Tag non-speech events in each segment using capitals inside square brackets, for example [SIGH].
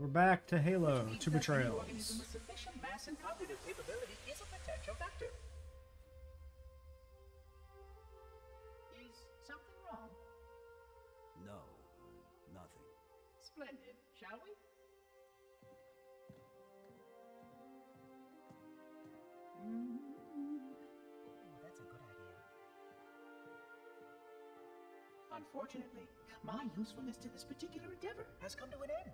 We're back to Halo, to two that any organism betrayals. with sufficient mass and cognitive capability is a potential vector. Is something wrong? No, nothing. Splendid, shall we? Mm, that's a good idea. Unfortunately, my usefulness to this particular endeavor has come to an end.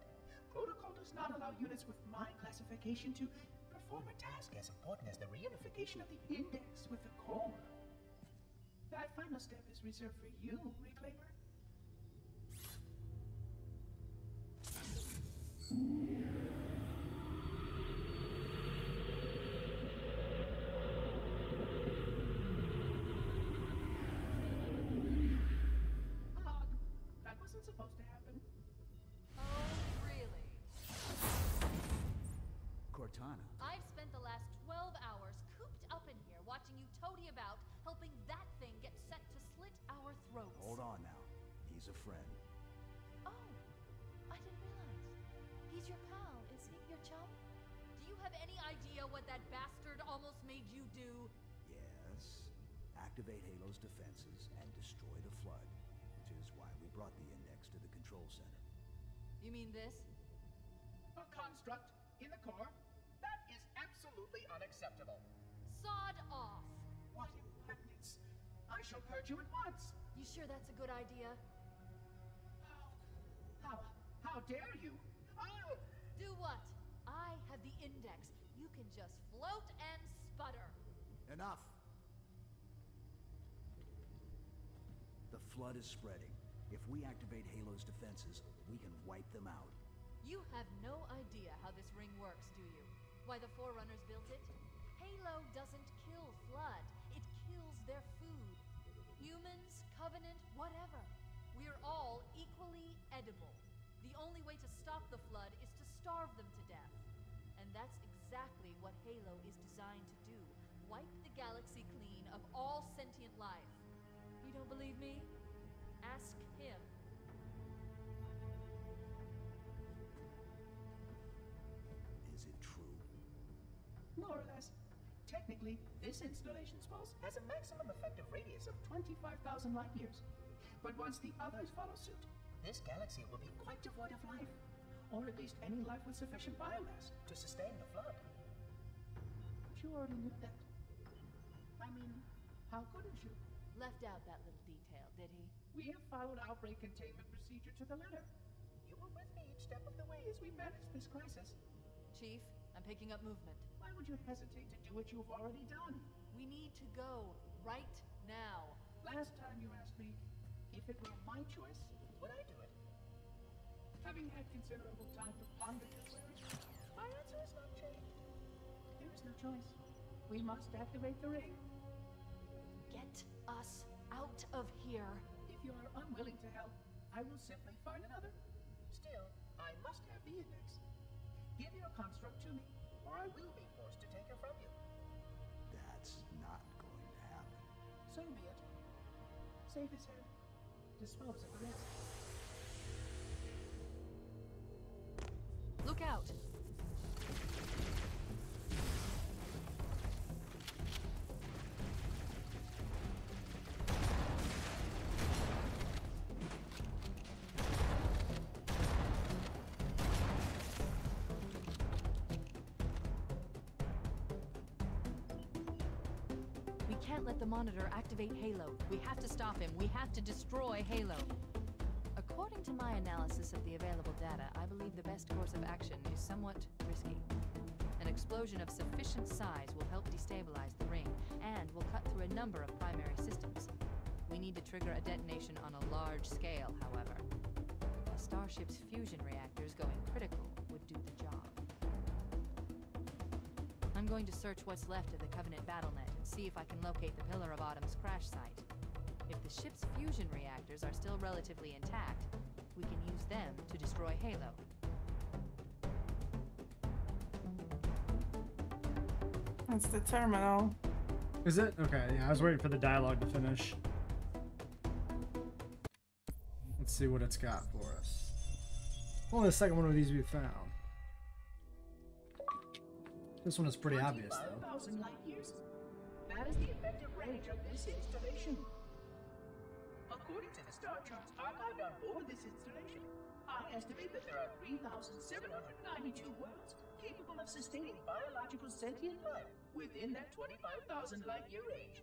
Protocol does not allow units with my classification to perform a task as important as the reunification of the index with the core. That final step is reserved for you, Reclaimer. Odd. Do? Yes. Activate Halo's defenses and destroy the Flood, which is why we brought the Index to the control center. You mean this? A construct in the core? That is absolutely unacceptable. Sod off! What impertinence! I shall purge you at once! You sure that's a good idea? How, how how dare you? Oh! Do what? I have the index. You can just float and sputter. Enough! The Flood is spreading. If we activate Halo's defenses, we can wipe them out. You have no idea how this ring works, do you? Why the Forerunners built it? Halo doesn't kill Flood, it kills their food. Humans, Covenant, whatever. We're all equally edible. The only way to stop the Flood is to starve them to death. And that's exactly what Halo is designed to do wipe the galaxy clean of all sentient life. You don't believe me? Ask him. Is it true? More or less. Technically, this installation's pulse has a maximum effective radius of 25,000 light years. But once the others follow suit, this galaxy will be quite devoid of life. Or at least any life with sufficient biomass to sustain the flood. But you already knew that. I mean, how couldn't you? Left out that little detail, did he? We have followed outbreak containment procedure to the letter. You were with me each step of the way as we managed this crisis. Chief, I'm picking up movement. Why would you hesitate to do what you've already done? We need to go right now. Last time you asked me if it were my choice, would I do it? Having had considerable time to ponder this my answer has not changed. There is no choice. We must activate the ring. Get us out of here. If you are unwilling to help, I will simply find another. Still, I must have the index. Give your construct to me, or I will be forced to take her from you. That's not going to happen. So be it. Save his head. Dispose of the rest. Look out! The monitor activate Halo. We have to stop him. We have to destroy Halo. According to my analysis of the available data, I believe the best course of action is somewhat risky. An explosion of sufficient size will help destabilize the ring, and will cut through a number of primary systems. We need to trigger a detonation on a large scale, however. A starship's fusion reactors going critical would do the job. I'm going to search what's left of the Covenant BattleNet and see if I can locate the Pillar of Autumn's crash site. If the ship's fusion reactors are still relatively intact, we can use them to destroy Halo. That's the terminal. Is it? Okay, yeah, I was waiting for the dialogue to finish. Let's see what it's got for us. Only the second one of these we found. This one is pretty obvious, though. 25,000 light years. That is the effective range of this installation. According to the star charts archived on board this installation, I estimate that there are 3,792 worlds capable of sustaining biological sentient life within that 25,000 light year range.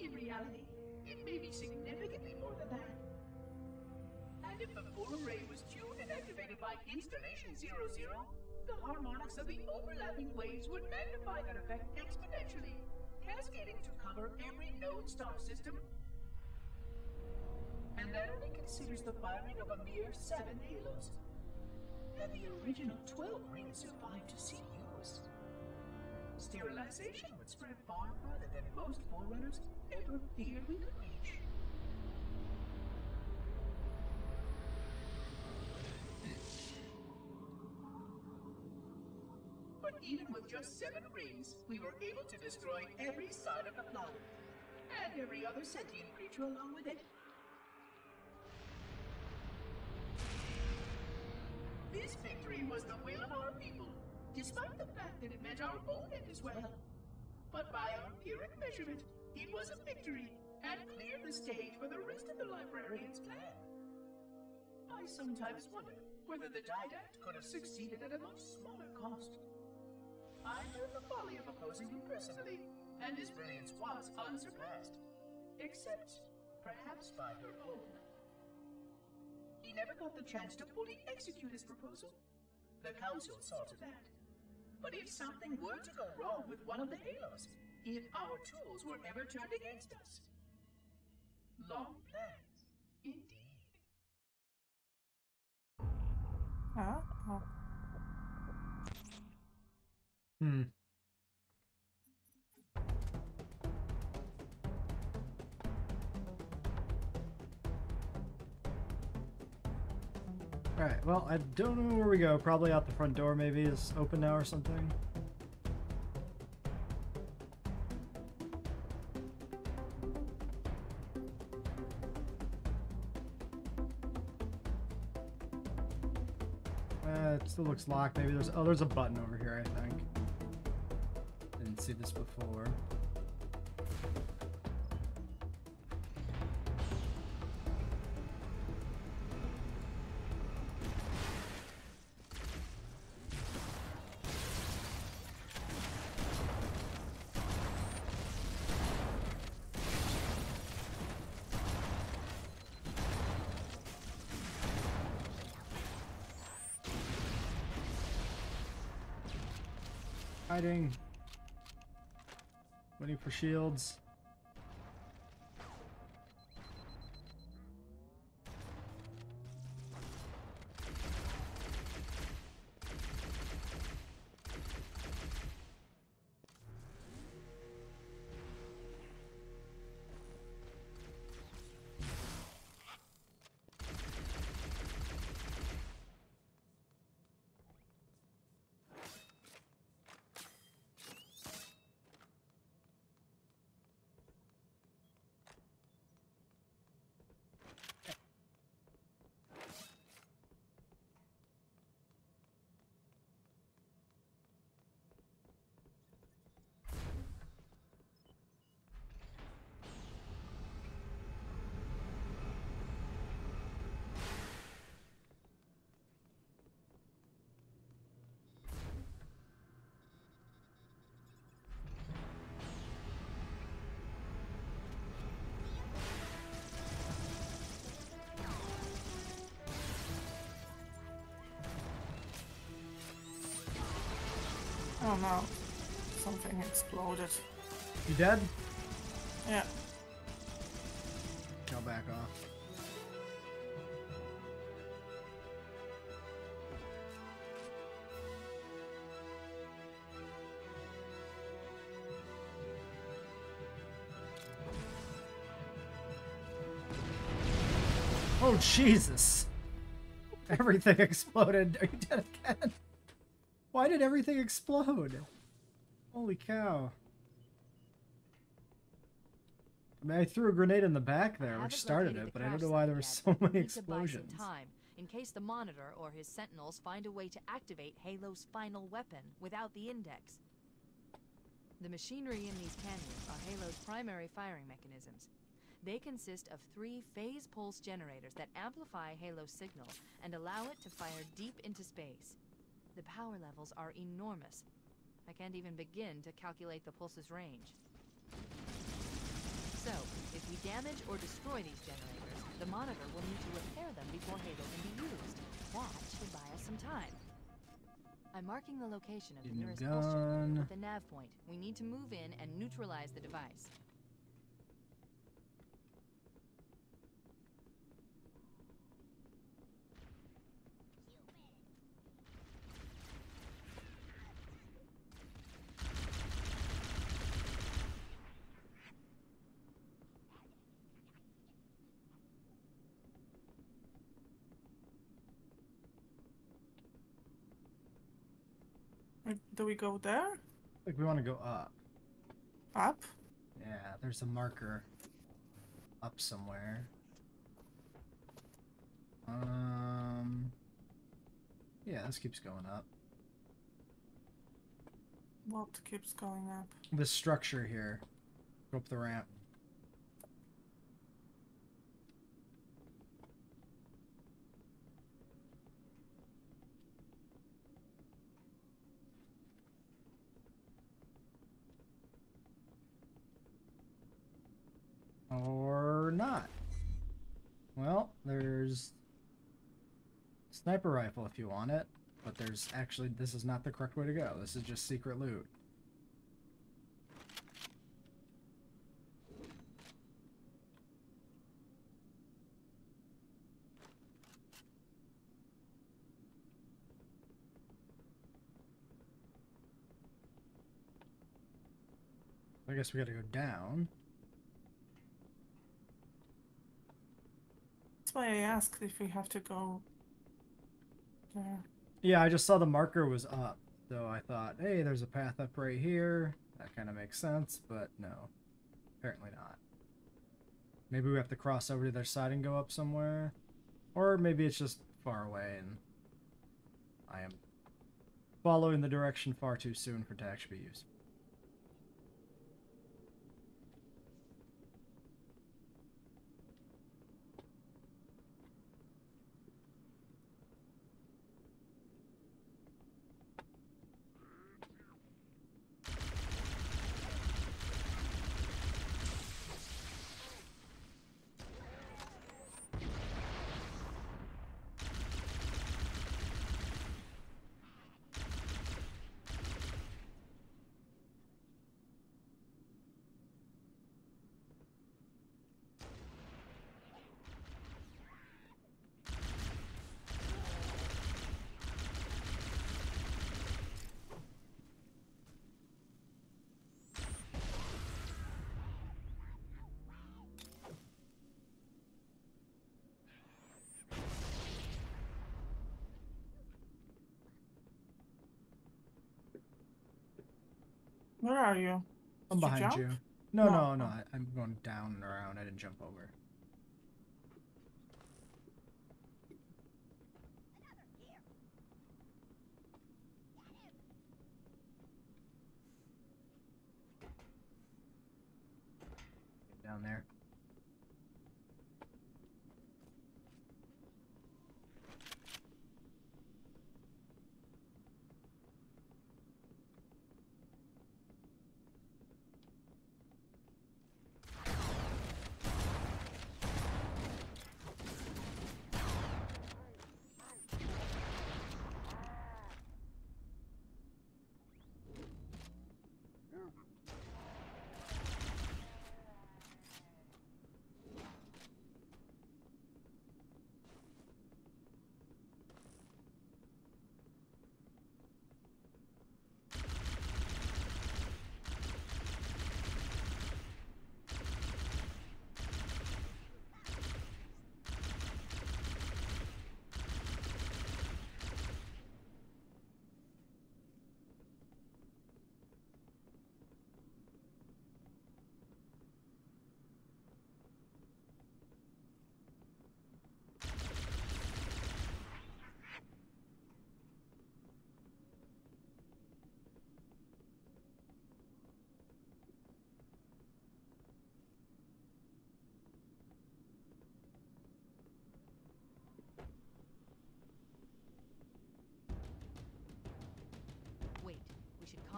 In reality, it may be significantly more than that. And if the full array was tuned and activated by installation 00, the harmonics of the overlapping waves would magnify that effect exponentially, cascading to cover every known star system. And that only considers the firing of a mere seven halos. And the original 12 rings survived to see use. Sterilization would spread far further than most forerunners ever feared we could. But even with just seven rings, we were able to destroy every side of the planet. And every other sentient creature along with it. This victory was the will of our people, despite the fact that it meant our own end as well. But by our Pyrrhic measurement, it was a victory, and cleared the stage for the rest of the librarian's plan. I sometimes wonder whether the Didact could have succeeded at a much smaller cost. I know the folly of opposing him personally, and his brilliance was unsurpassed. Except, perhaps by her own. He never got the chance to fully execute his proposal. The Council saw to that. But if something were to go wrong with one of the halos, if our tools were ever turned against us. Long plans, indeed. Ah, oh. Hmm. Alright, well, I don't know where we go. Probably out the front door, maybe, is open now or something. Uh, it still looks locked. Maybe there's... Oh, there's a button over here, I think. Didn't see this before. Hiding. Shields. Something exploded. You dead? Yeah. I'll back off. Oh Jesus! Everything [LAUGHS] exploded. Are you dead again? Why did everything explode? Holy cow. I mean, I threw a grenade in the back there, which started it, but I don't know why there were so many explosions. time. in case the Monitor or his Sentinels find a way to activate Halo's final weapon without the Index. The machinery in these canyons are Halo's primary firing mechanisms. They consist of three phase pulse generators that amplify Halo's signal and allow it to fire deep into space. The power levels are enormous. I can't even begin to calculate the pulse's range. So, if we damage or destroy these generators, the Monitor will need to repair them before Halo can be used. That should buy us some time. I'm marking the location of the nearest pulse generator with the nav point. We need to move in and neutralize the device. Wait, Do we go there? Like we want to go up. Up? Yeah, there's a marker up somewhere. Um. Yeah, this keeps going up. What keeps going up? This structure here. Go up the ramp. Or not. Well, there's sniper rifle if you want it, but there's actually this is not the correct way to go. This is just secret loot. I guess we gotta go down. Why I asked if we have to go there. Yeah, I just saw the marker was up, so I thought, hey, there's a path up right here. That kind of makes sense, but no, apparently not. Maybe we have to cross over to their side and go up somewhere, or maybe it's just far away and I am following the direction far too soon for it to actually be used. Where are you? I'm Did behind jump? you. No, No. no, no. Oh. I'm going down and around. I didn't jump over.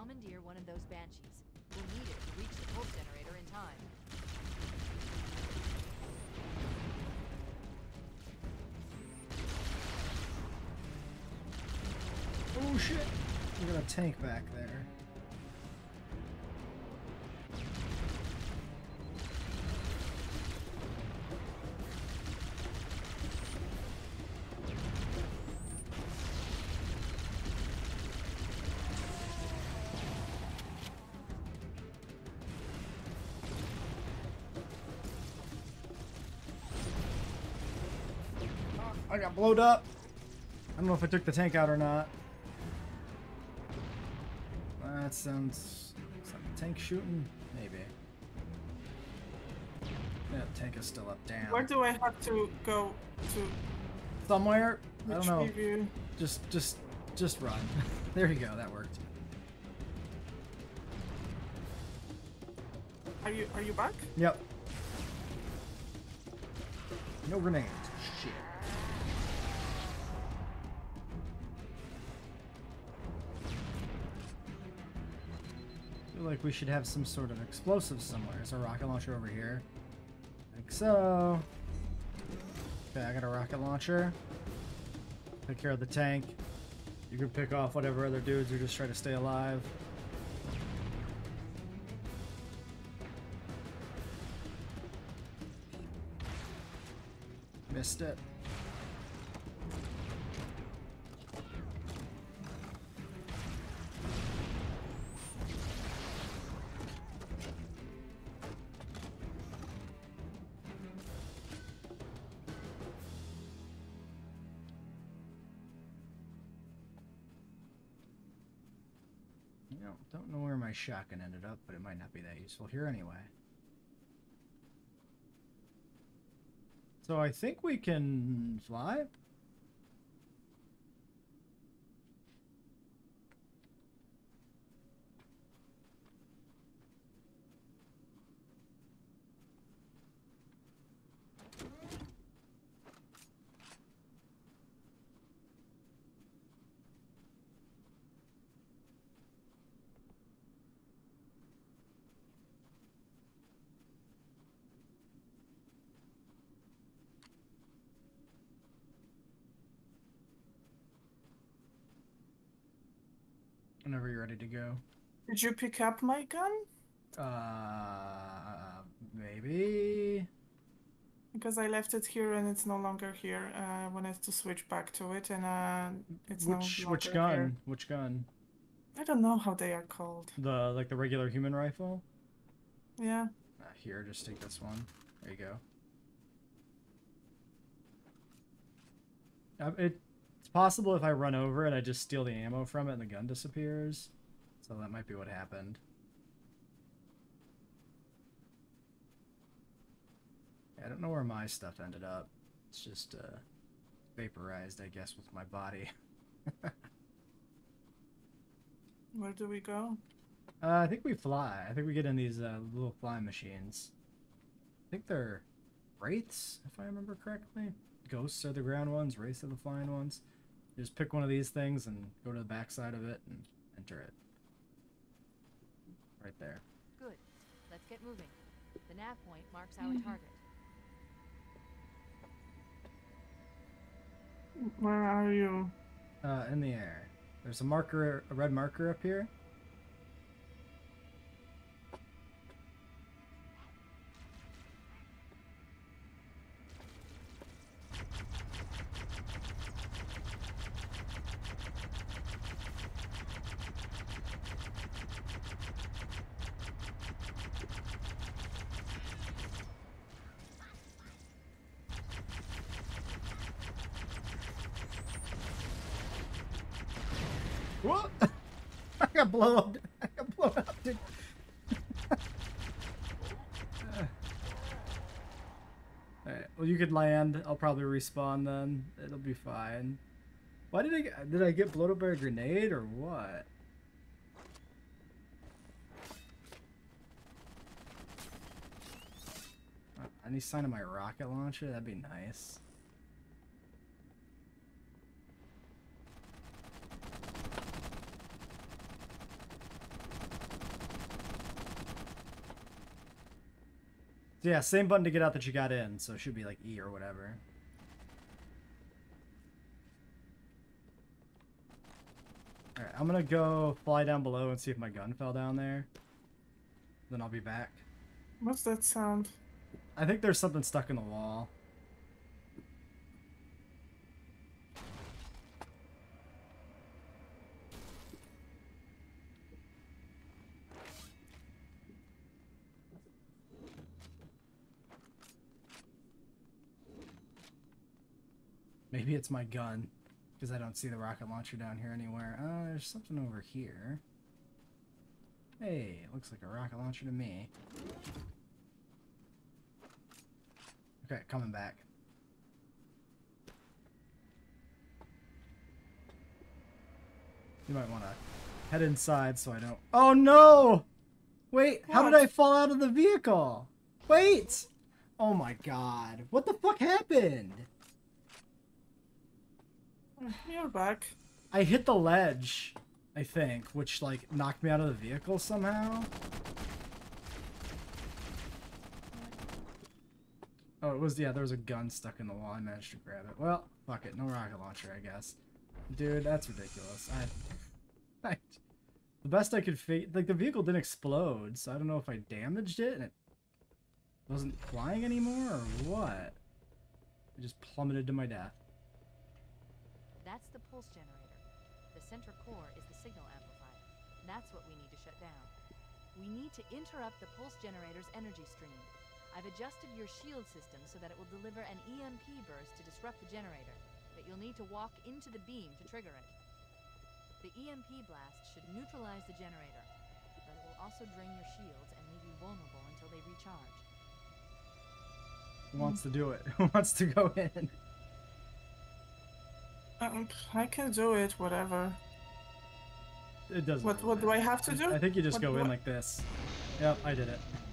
Commandeer one of those banshees. We'll need it to reach the pulse generator in time. Oh shit! We got a tank back there. I got blowed up. I don't know if I took the tank out or not. That sounds like a tank shooting. Maybe. Yeah, the tank is still up. Damn. Where do I have to go to? Somewhere. I don't know. Which review? Just, just, just run. [LAUGHS] there you go. That worked. Are you are you back? Yep. No grenades. Like we should have some sort of explosive somewhere. A rocket launcher over here? Like so. Okay, I got a rocket launcher. Take care of the tank. You can pick off whatever other dudes are just trying to stay alive. Missed it. Shotgun ended up, but it might not be that useful here anyway. So I think we can fly. Whenever you're ready to go. Did you pick up my gun? Uh, maybe. Because I left it here and it's no longer here. Uh, I wanted to switch back to it and uh, it's which no which gun? here. Which gun? I don't know how they are called. The like the regular human rifle? Yeah. Uh, here, just take this one. There you go. Uh, it, possible if I run over it, I just steal the ammo from it and the gun disappears. So that might be what happened. I don't know where my stuff ended up. It's just uh, vaporized, I guess, with my body. [LAUGHS] Where do we go? Uh, I think we fly. I think we get in these uh, little flying machines. I think they're wraiths, if I remember correctly. Ghosts are the ground ones, wraiths are the flying ones. You just pick one of these things and go to the backside of it and enter it. Right there. Good. Let's get moving. The nav point marks our target. Where are you? Uh, in the air. There's a marker, a red marker up here. Blown up. [LAUGHS] I got blown up, dude. Alright, well you could land. I'll probably respawn then. It'll be fine. Why did I get, did I get blown up by a grenade or what? Uh, Any sign of my rocket launcher? That'd be nice. Yeah, same button to get out that you got in, so it should be like E or whatever. Alright, I'm gonna go fly down below and see if my gun fell down there. Then I'll be back. What's that sound? I think there's something stuck in the wall. Maybe it's my gun, because I don't see the rocket launcher down here anywhere. Uh, there's something over here. Hey, it looks like a rocket launcher to me. Okay, coming back. You might want to head inside so I don't... Oh no! Wait, how did I fall out of the vehicle? Wait! Oh my god. What the fuck happened? You're back. I hit the ledge, I think, which like knocked me out of the vehicle somehow. Oh, it was yeah. There was a gun stuck in the wall. I managed to grab it. Well, fuck it. No rocket launcher, I guess. Dude, that's ridiculous. I, [LAUGHS] I the best I could figure, like the vehicle didn't explode, so I don't know if I damaged it and it wasn't flying anymore or what. It just plummeted to my death. That's the pulse generator. The center core is the signal amplifier. That's what we need to shut down. We need to interrupt the pulse generator's energy stream. I've adjusted your shield system so that it will deliver an EMP burst to disrupt the generator, but you'll need to walk into the beam to trigger it. The EMP blast should neutralize the generator, but it will also drain your shields and leave you vulnerable until they recharge. Who wants to do it? [LAUGHS] Who wants to go in? Um, I can do it, whatever. It doesn't. What- what do I have to do? I think you just What- go in what- like this. Yep, I did it. [LAUGHS]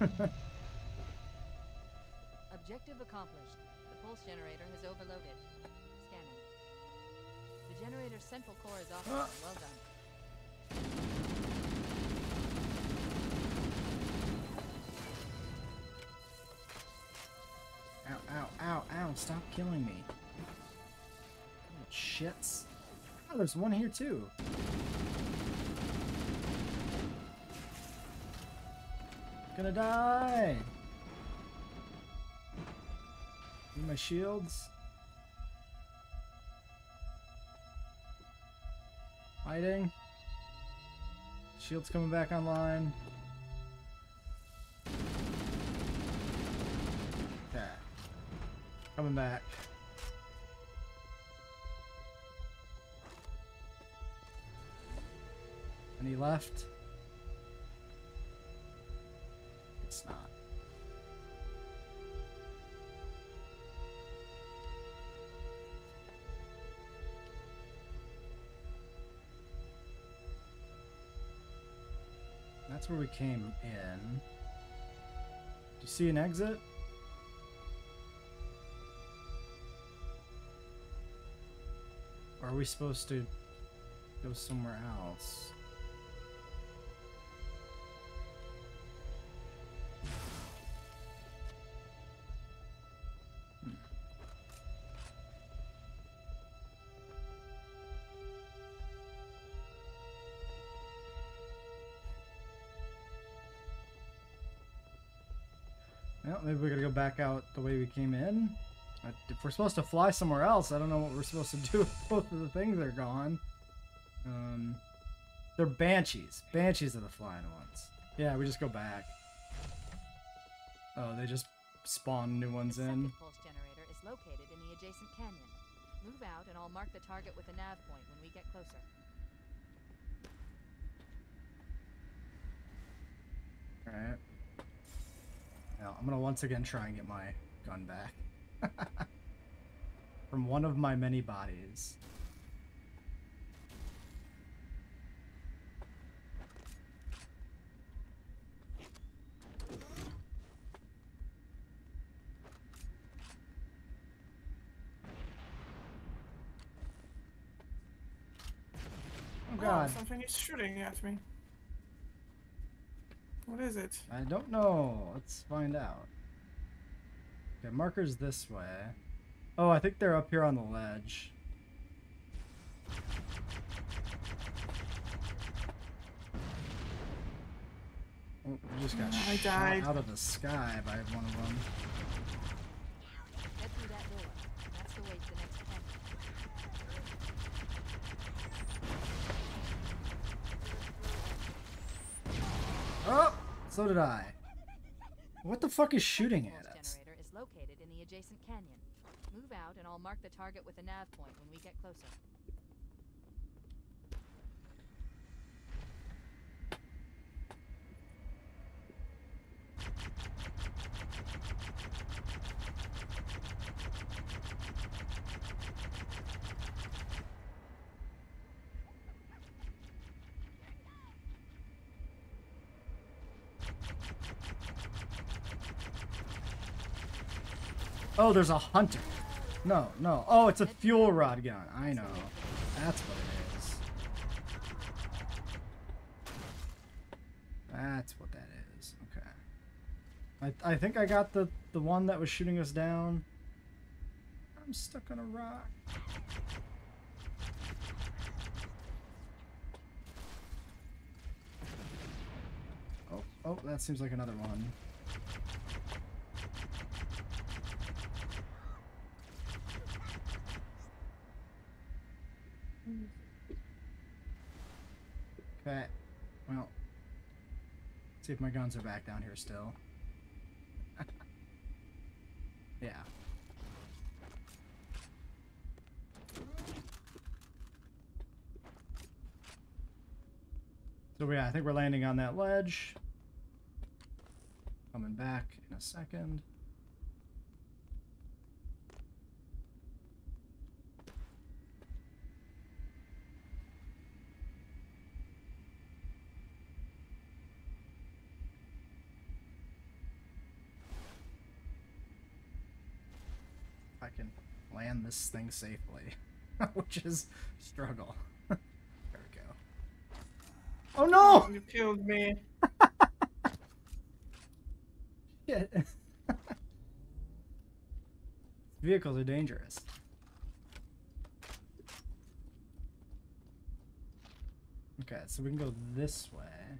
Objective accomplished. The pulse generator has overloaded. Scanning. The generator's central core is offline. Well done. ow, ow, ow, ow! Stop killing me. Shits. Oh, there's one here too. Gonna die. Need my shields. Hiding. Shields coming back online. Okay. Coming back. Any left? It's not. That's where we came in. Do you see an exit? Are we supposed to go somewhere else? Maybe we gotta go back out the way we came in. Uh, If we're supposed to fly somewhere else, I don't know what we're supposed to [LAUGHS] do if both of the things are gone. Um, they're banshees. Banshees are the flying ones. Yeah, we just go back. Oh, they just spawn new ones the in. second pulse generator is located in the adjacent canyon. Move out, and I'll mark the target with a nav point when we get closer. Alright. Now, I'm gonna once again try and get my gun back. [LAUGHS] From one of my many bodies. Oh Oh, something is shooting at me. What is it? I don't know. Let's find out. Okay, markers this way. Oh, I think they're up here on the ledge. Oh, we just got I shot died. out of the sky by one of them. Head through that door. That's the way to the next canyon. Oh, so did I. What the fuck is shooting at us? generator is located in the adjacent canyon. Move out and I'll mark the target with a nav point when we get closer. Oh, there's a hunter. No, no. Oh, it's a fuel rod gun. I know. That's what it is. That's what that is. Okay. I I think I got the the one that was shooting us down. I'm stuck on a rock. Oh, oh, that seems like another one. Well, see if my guns are back down here still. [LAUGHS] yeah. So yeah, I think we're landing on that ledge. Coming back in a second. I can this thing safely, [LAUGHS] which is struggle. [LAUGHS] there we go. Oh no! Oh, you killed me. [LAUGHS] Shit. Vehicles are dangerous. Okay, so we can go this way.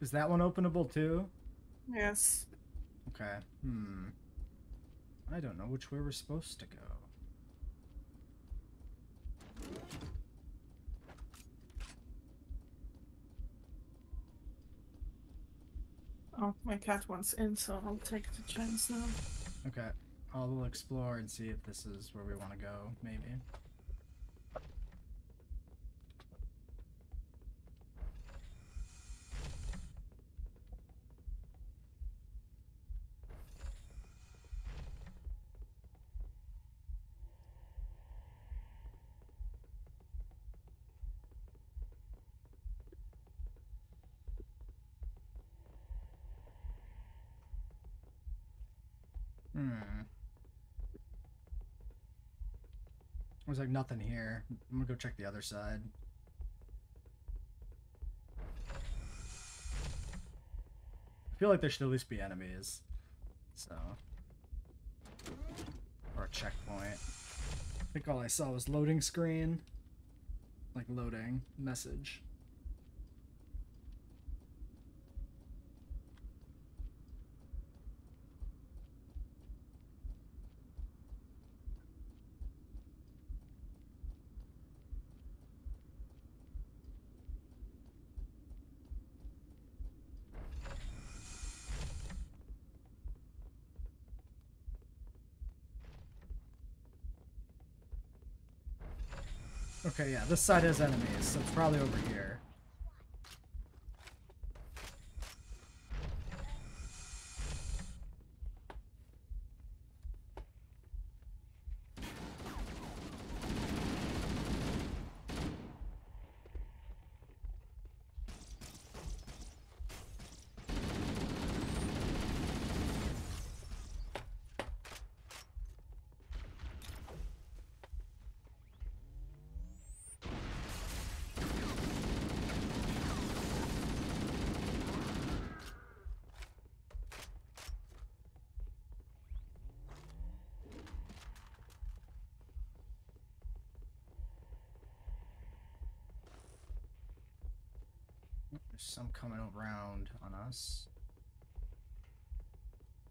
Is that one openable too? Yes. Okay. Hmm. I don't know which way we're supposed to go. Oh, my cat wants in, so I'll take the chance now. Okay. I'll explore and see if this is where we want to go, maybe. Hmm. There's like nothing here. I'm gonna go check the other side. I feel like there should at least be enemies. So. Or a checkpoint. I think all I saw was loading screen. Like loading message. Okay, yeah, this side has enemies, so it's probably over here. Some coming around on us.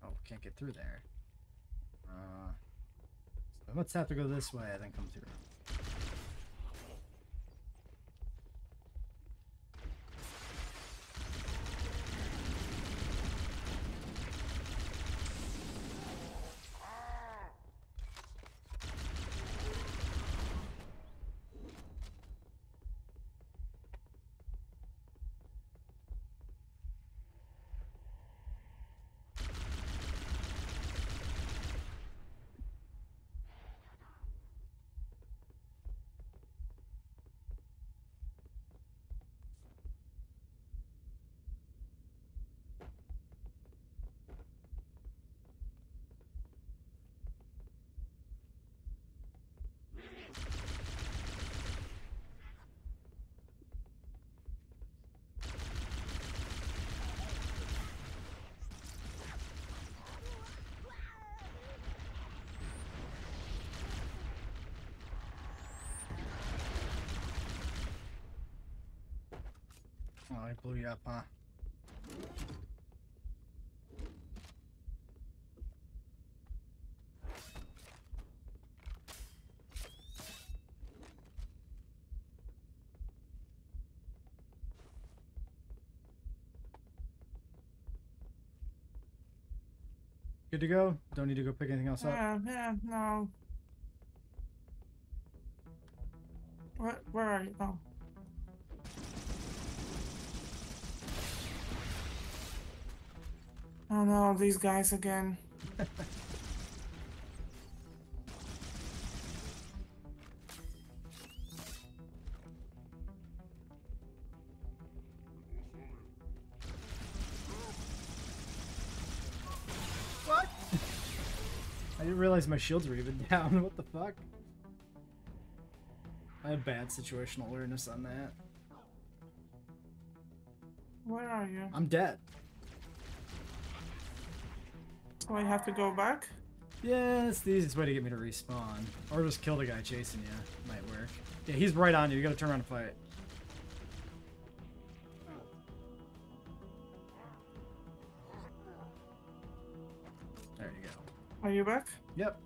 Oh, can't get through there. Uh, so let's have to go this way and then come through. Oh, I blew you up, huh? Good to go? Don't need to go pick anything else up? Yeah, yeah, no. Where, where are you? Oh. Oh no, these guys again. What? I didn't realize my shields were even [LAUGHS] down. What the fuck? I have bad situational awareness on that. Where are you? I'm dead. So I have to go back? Yeah, it's the easiest way to get me to respawn. Or just kill the guy chasing you. Might work. Yeah, he's right on you. You gotta turn around and fight. There you go. Are you back? Yep.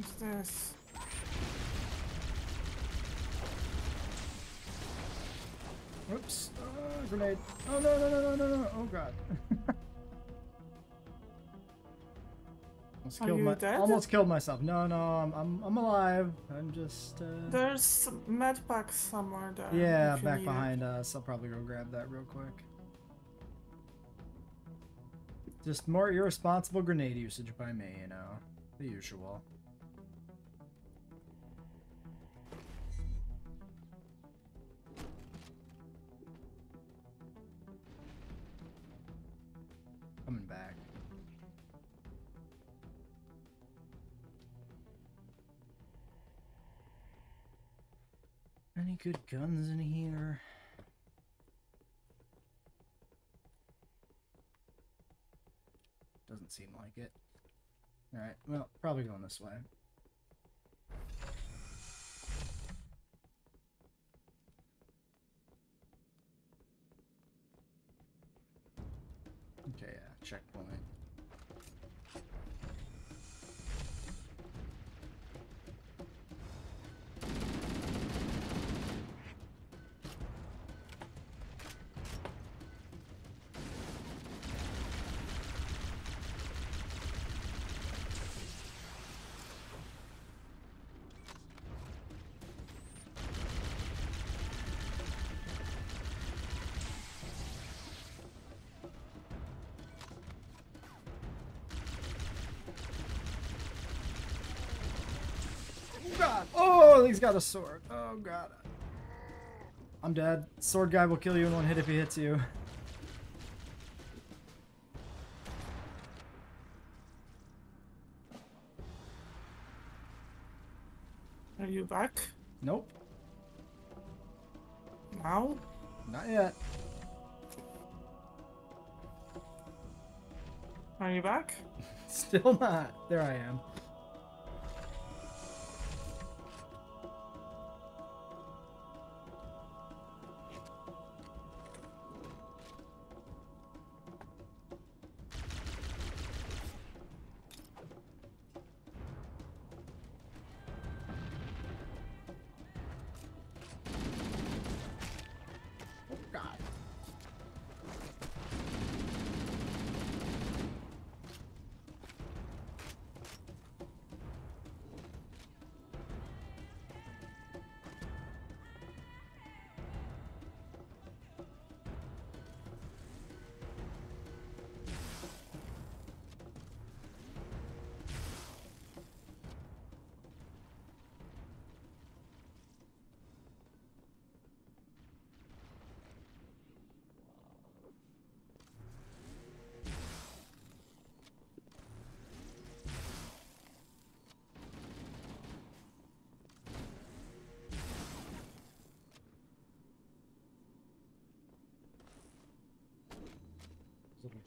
What is this? Whoops. Uh, grenade. Oh no no no no no no. Oh god. [LAUGHS] almost Are killed my dead? almost killed myself. No no I'm I'm I'm alive. I'm just uh There's med packs somewhere there. Yeah, back it. behind us. I'll probably go grab that real quick. Just more irresponsible grenade usage by me, you know. The usual. Good guns in here? Doesn't seem like it. Alright, well, probably going this way. Okay, yeah, checkpoint. He's got a sword. Oh god. I'm dead. Sword guy will kill you in one hit if he hits you. Are you back Nope, now? not yet. Are you back? [LAUGHS] Still not. There I am.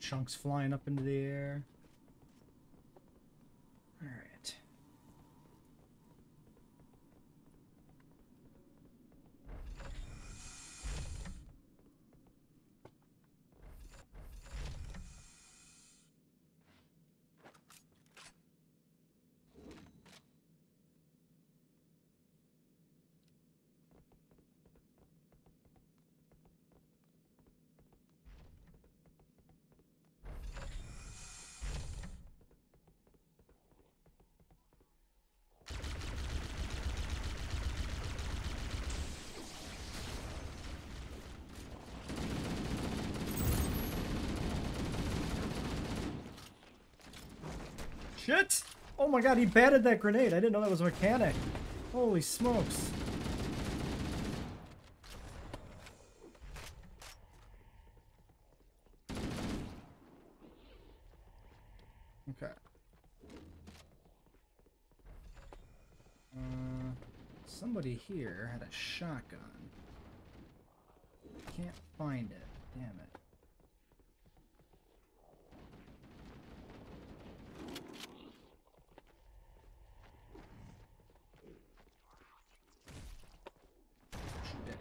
Chunks flying up into the air. Alright. Shit! Oh my god, he batted that grenade. I didn't know that was a mechanic. Holy smokes. Okay. Uh, somebody here had a shotgun. Can't find it. Damn it. Shit.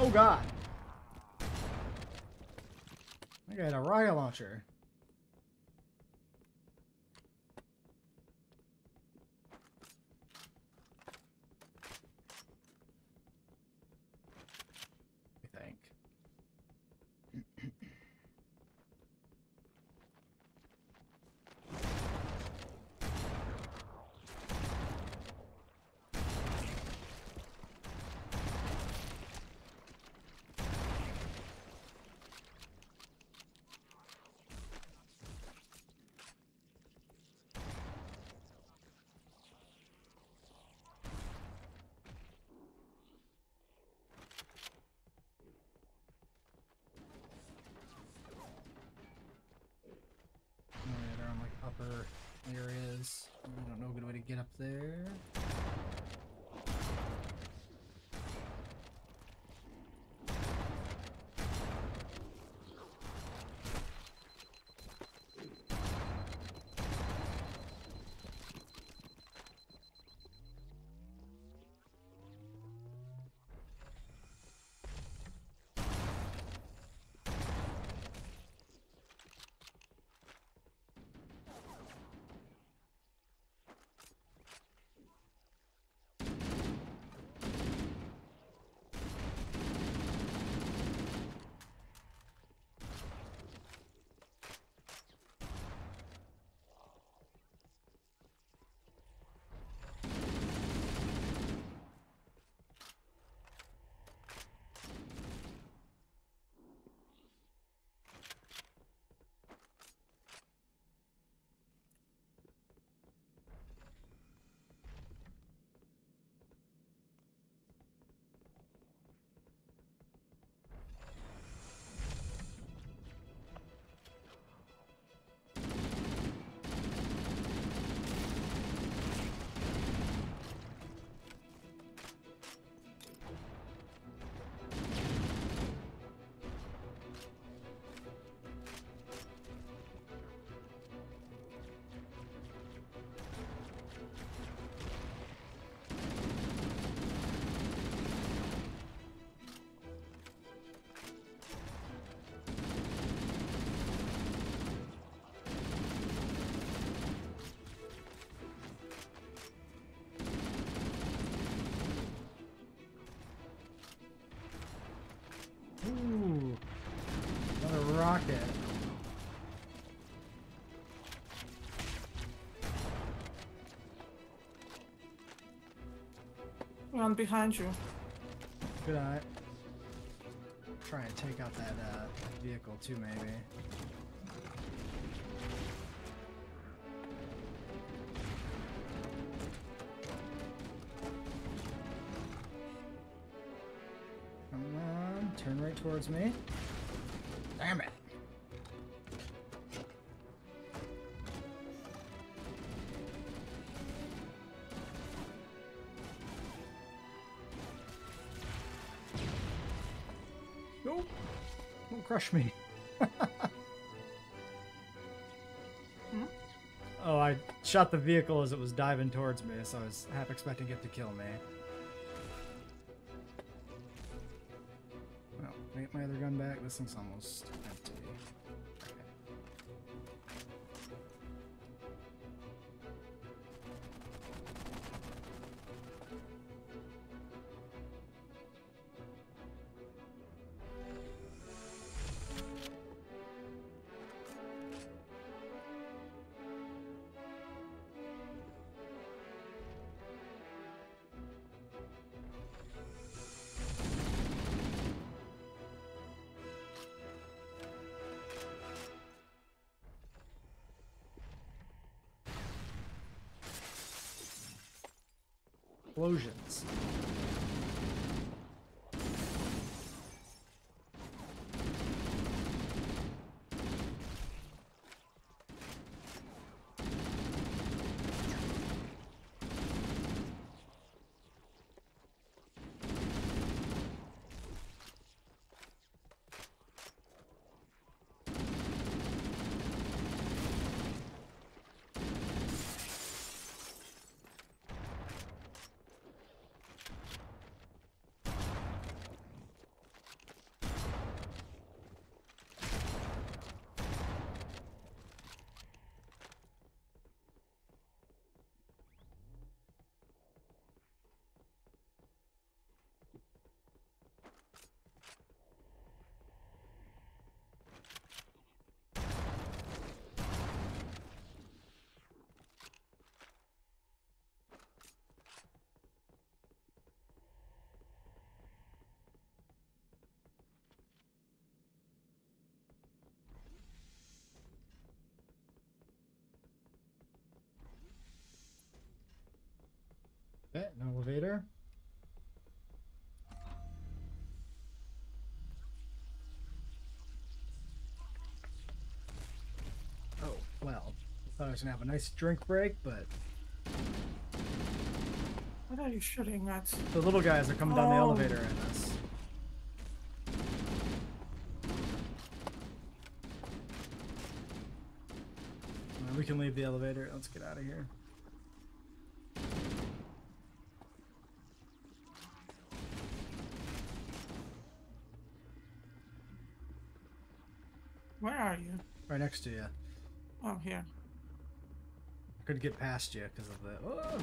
Oh god. I got a rocket launcher. I think. Oh yeah, they're on like upper I don't know a good way to get up there. Ooh, another rocket. I'm behind you. Good eye. Try and take out that uh, vehicle too, maybe. Towards me. Damn it. Nope. Don't crush me. [LAUGHS] Hmm? Oh, I shot the vehicle as it was diving towards me, so I was half expecting it to kill me. This almost Explosions. Okay, an elevator. Oh, well. Thought I was gonna have a nice drink break, but What are you shooting at? the little guys are coming down the Oh. elevator at us. We can leave the elevator. Let's get out of here. Where are you? Right next to you. Oh, here. I couldn't get past you because of the. Oh!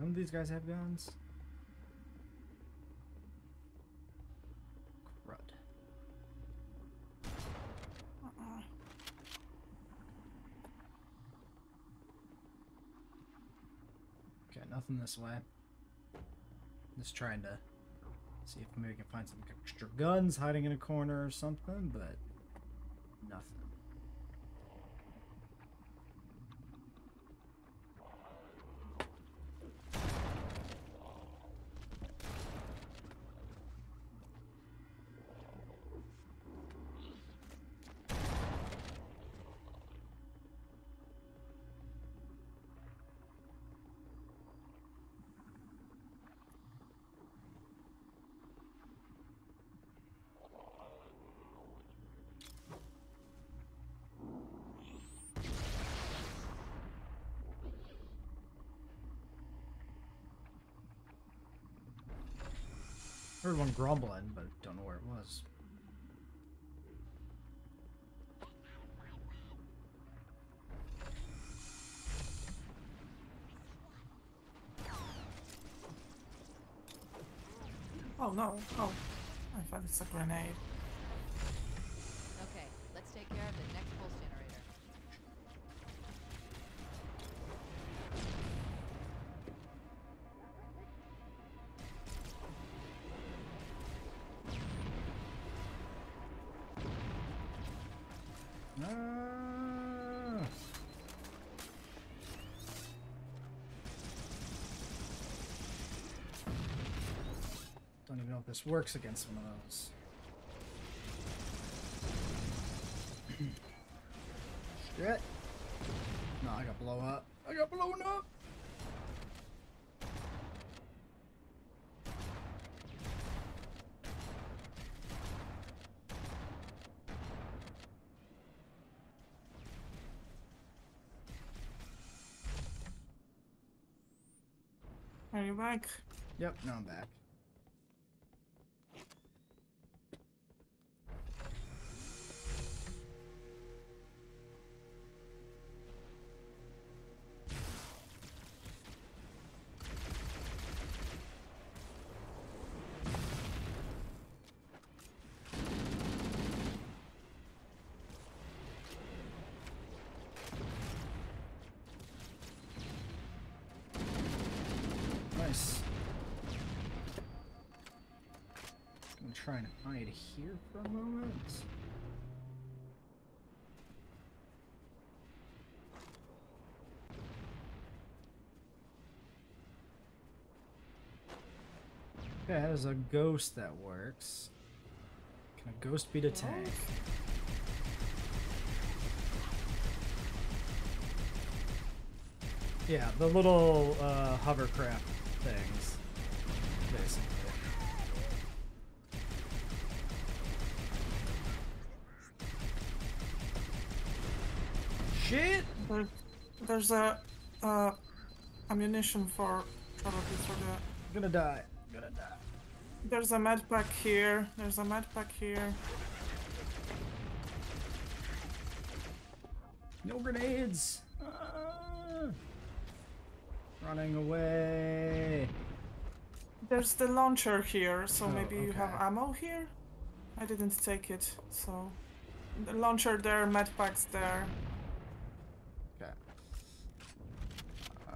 None of these guys have guns. Nothing this way. Just trying to see if maybe we can find some extra guns hiding in a corner or something, but Heard one grumbling, but don't know where it was. Oh no, oh. I thought it's a grenade. Okay, let's take care of the next this works against one of those. [CLEARS THROAT] Shit. No, I got blow up. I got blown up. Are you back? Yep, now I'm back. Here for a moment. Okay, there's a ghost that works. Can a ghost beat a tank? Yeah, the little uh, hovercraft things, basically. Shit! There, there's a uh, ammunition for probably for the. I'm gonna die. I'm gonna die. There's a med pack here. There's a med pack here. No grenades! Ah! Running away. There's the launcher here, so Oh, maybe you have ammo here. I didn't take it, so the launcher there, med packs there. Okay. Uh,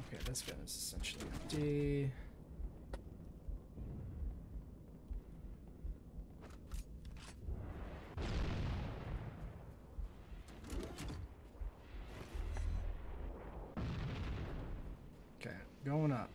okay, this gun is essentially empty. Okay, going up.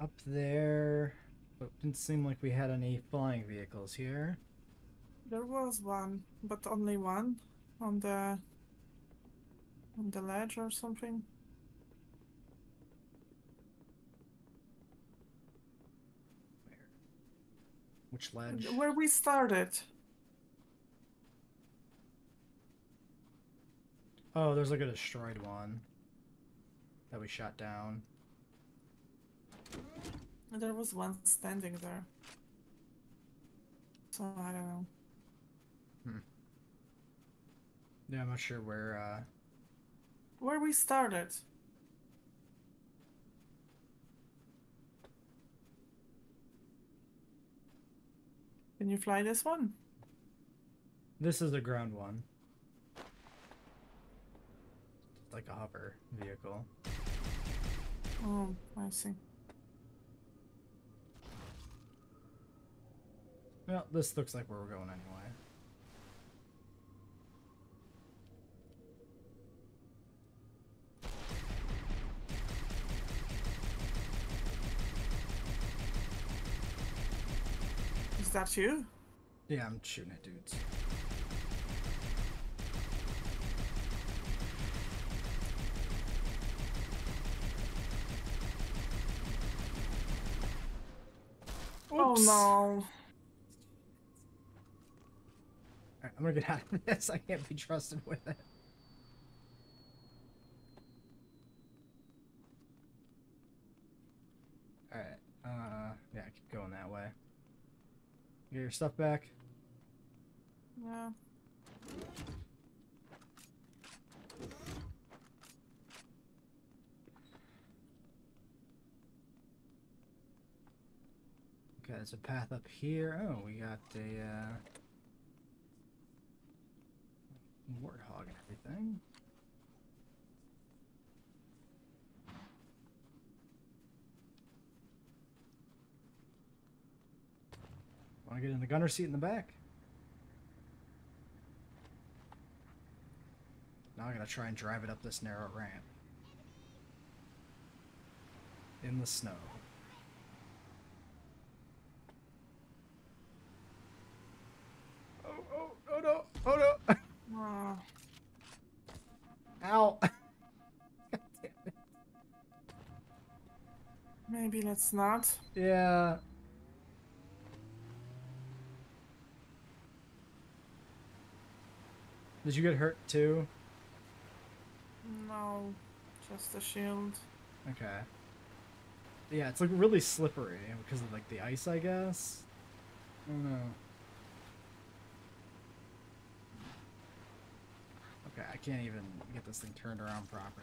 Up there, but didn't seem like we had any flying vehicles here. There was one, but only one on the on the ledge or something. Where? Which ledge? Where we started. Oh, there's like a destroyed one that we shot down. There was one standing there. So I don't know. Yeah, I'm not sure where. Uh, Where we started. Can you fly this one? this is a ground one, like a hover vehicle. Oh, I see. Well, this looks like where we're going anyway. Is that you? Yeah, I'm shooting at dudes. Oh Oops. no. Alright, I'm gonna get out of this. [LAUGHS] I can't be trusted with it. Alright, uh, yeah, keep going that way. Get your stuff back. Yeah. Okay, there's a path up here. Oh, we got a, uh, warthog and everything. Want to get in the gunner seat in the back? Now I gotta try and drive it up this narrow ramp. In the snow. Oh, oh, oh no, oh no! Oh, Ow! [LAUGHS] God damn it. maybe let's not. Yeah. Did you get hurt too? No, just a shield. Okay. Yeah, it's like really slippery because of like the ice, I guess. I don't know. Okay, I can't even get this thing turned around properly.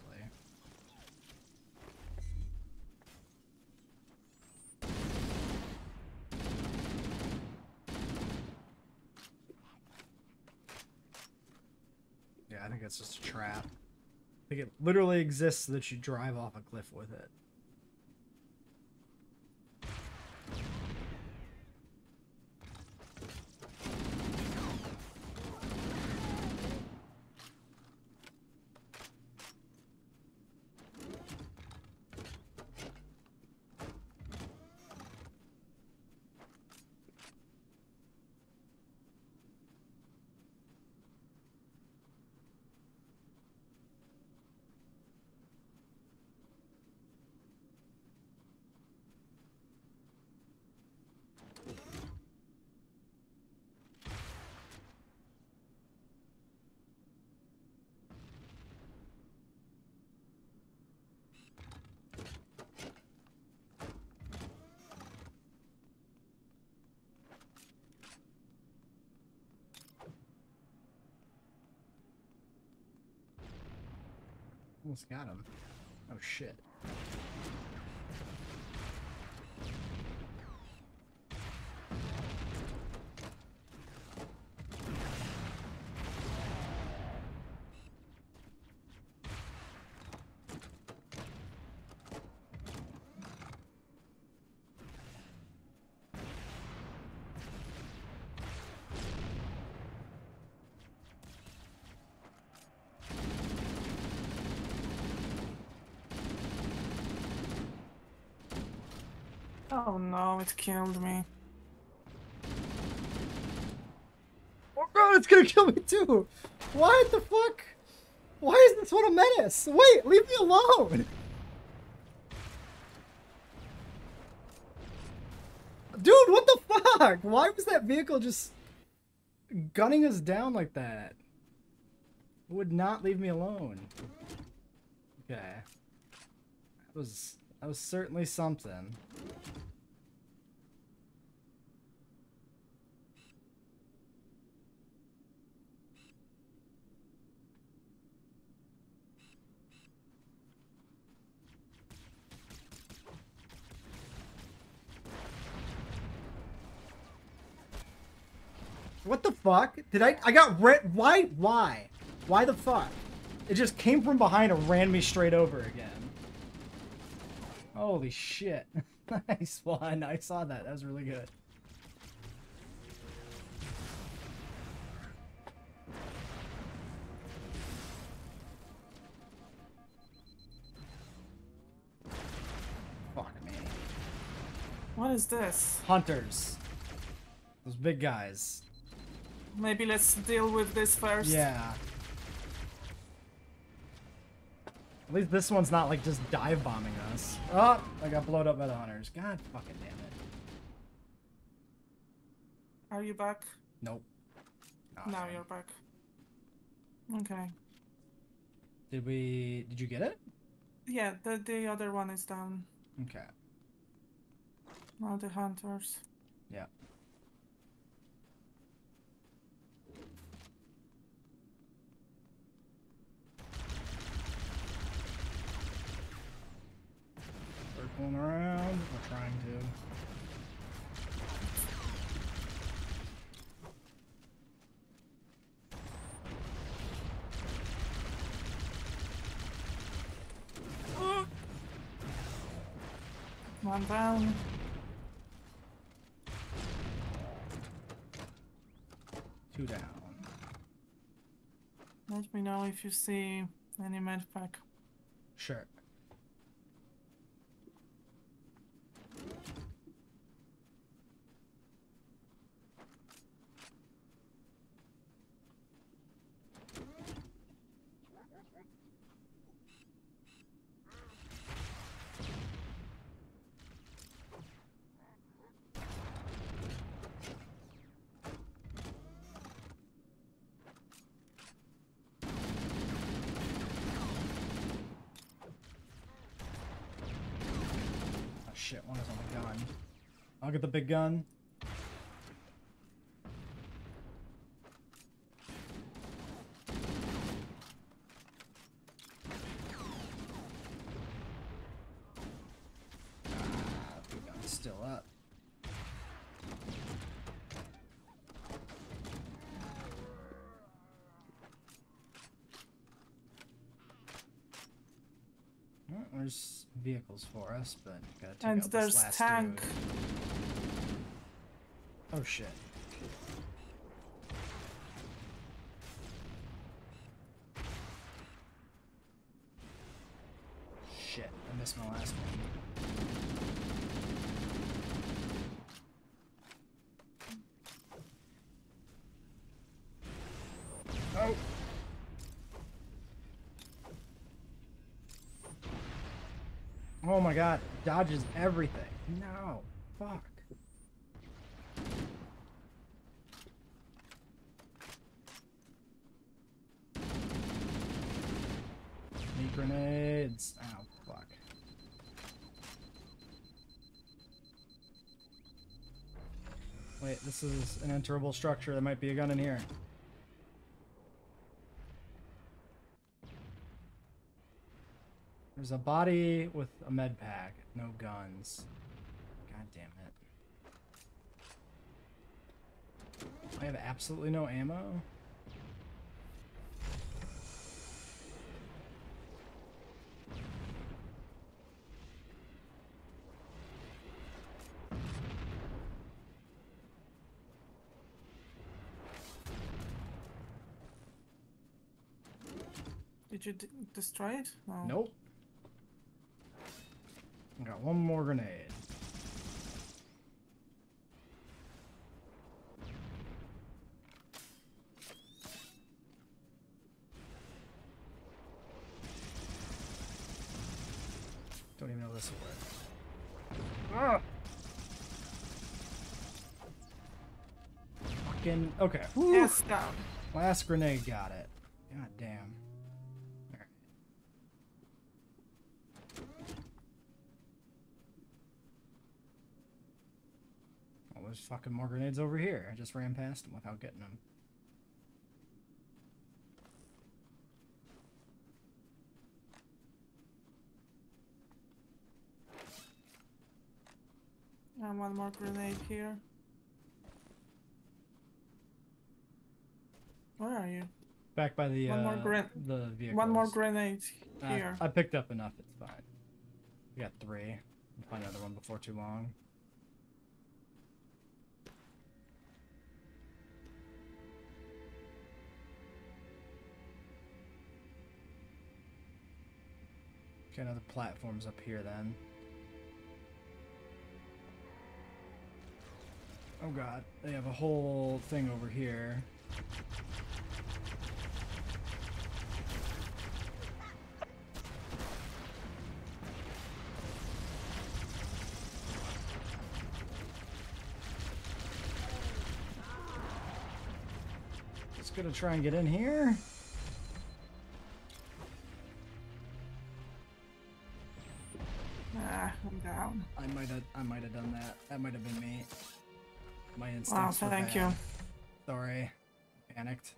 Yeah, I think it's just a trap. I think it literally exists so that you drive off a cliff with it. Almost got him. Oh shit. Oh no, it killed me. Oh god, it's gonna kill me too! What the fuck? Why is this one a menace? Wait, leave me alone! Dude, what the fuck? Why was that vehicle just gunning us down like that? Would not leave me alone. Okay. That was that was certainly something. What the fuck? Did I? I got red. Why? Why? Why the fuck? It just came from behind and ran me straight over again. Holy shit. [LAUGHS] nice one. I saw that. That was really good. Fuck me. What is this? Hunters. Those big guys. Maybe let's deal with this first. Yeah. At least this one's not like just dive bombing us. Oh, I got blowed up by the hunters. God fucking damn it. Are you back? Nope. Oh, now you're back. Okay. Did we? Did you get it? Yeah, the the other one is down. Okay. Now the hunters. Yeah. Circling around. We're trying to. One down. Two down. Let me know if you see any med pack. Sure. Oh shit, one is on the gun. I'll get the big gun. Ah, big gun's still up. Well, there's for us, but gotta take And out there's this last tank. dude. Oh. Shit, I missed my last one. Oh! Oh my god, dodges everything. No, fuck. Need grenades. Oh, fuck. Wait, this is an enterable structure. There might be a gun in here. There's a body with a med pack, no guns. God damn it. I have absolutely no ammo. Did you d- destroy it? No. Nope. I got one more grenade. Don't even know this will work. Ah! Fucking okay. whew. Yes, down. Last grenade got it. God damn. Alright. Oh, there's fucking more grenades over here. I just ran past them without getting them. And one more grenade here. Where are you? Back by the One more uh, gren- the vehicles. One more grenade Uh, here. I picked up enough. It's fine. We got three. We'll find another one before too long. Okay, another platform's up here then. Oh god, they have a whole thing over here. Just gonna try and get in here. Wow, thank you. Sorry. Panicked.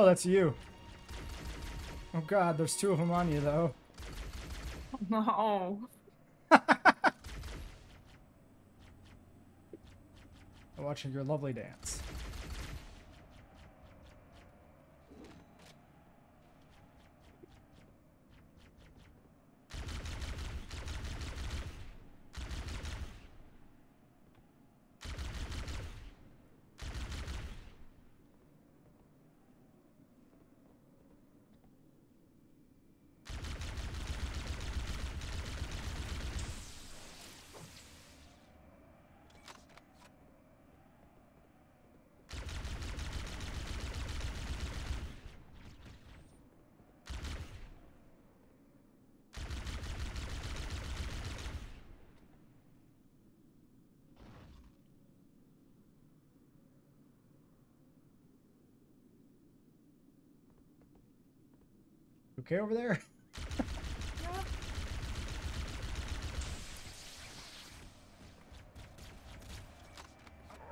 Oh, that's you. Oh god, there's two of them on you though. [LAUGHS] No. [LAUGHS] Watching your lovely dance. Okay over there? [LAUGHS]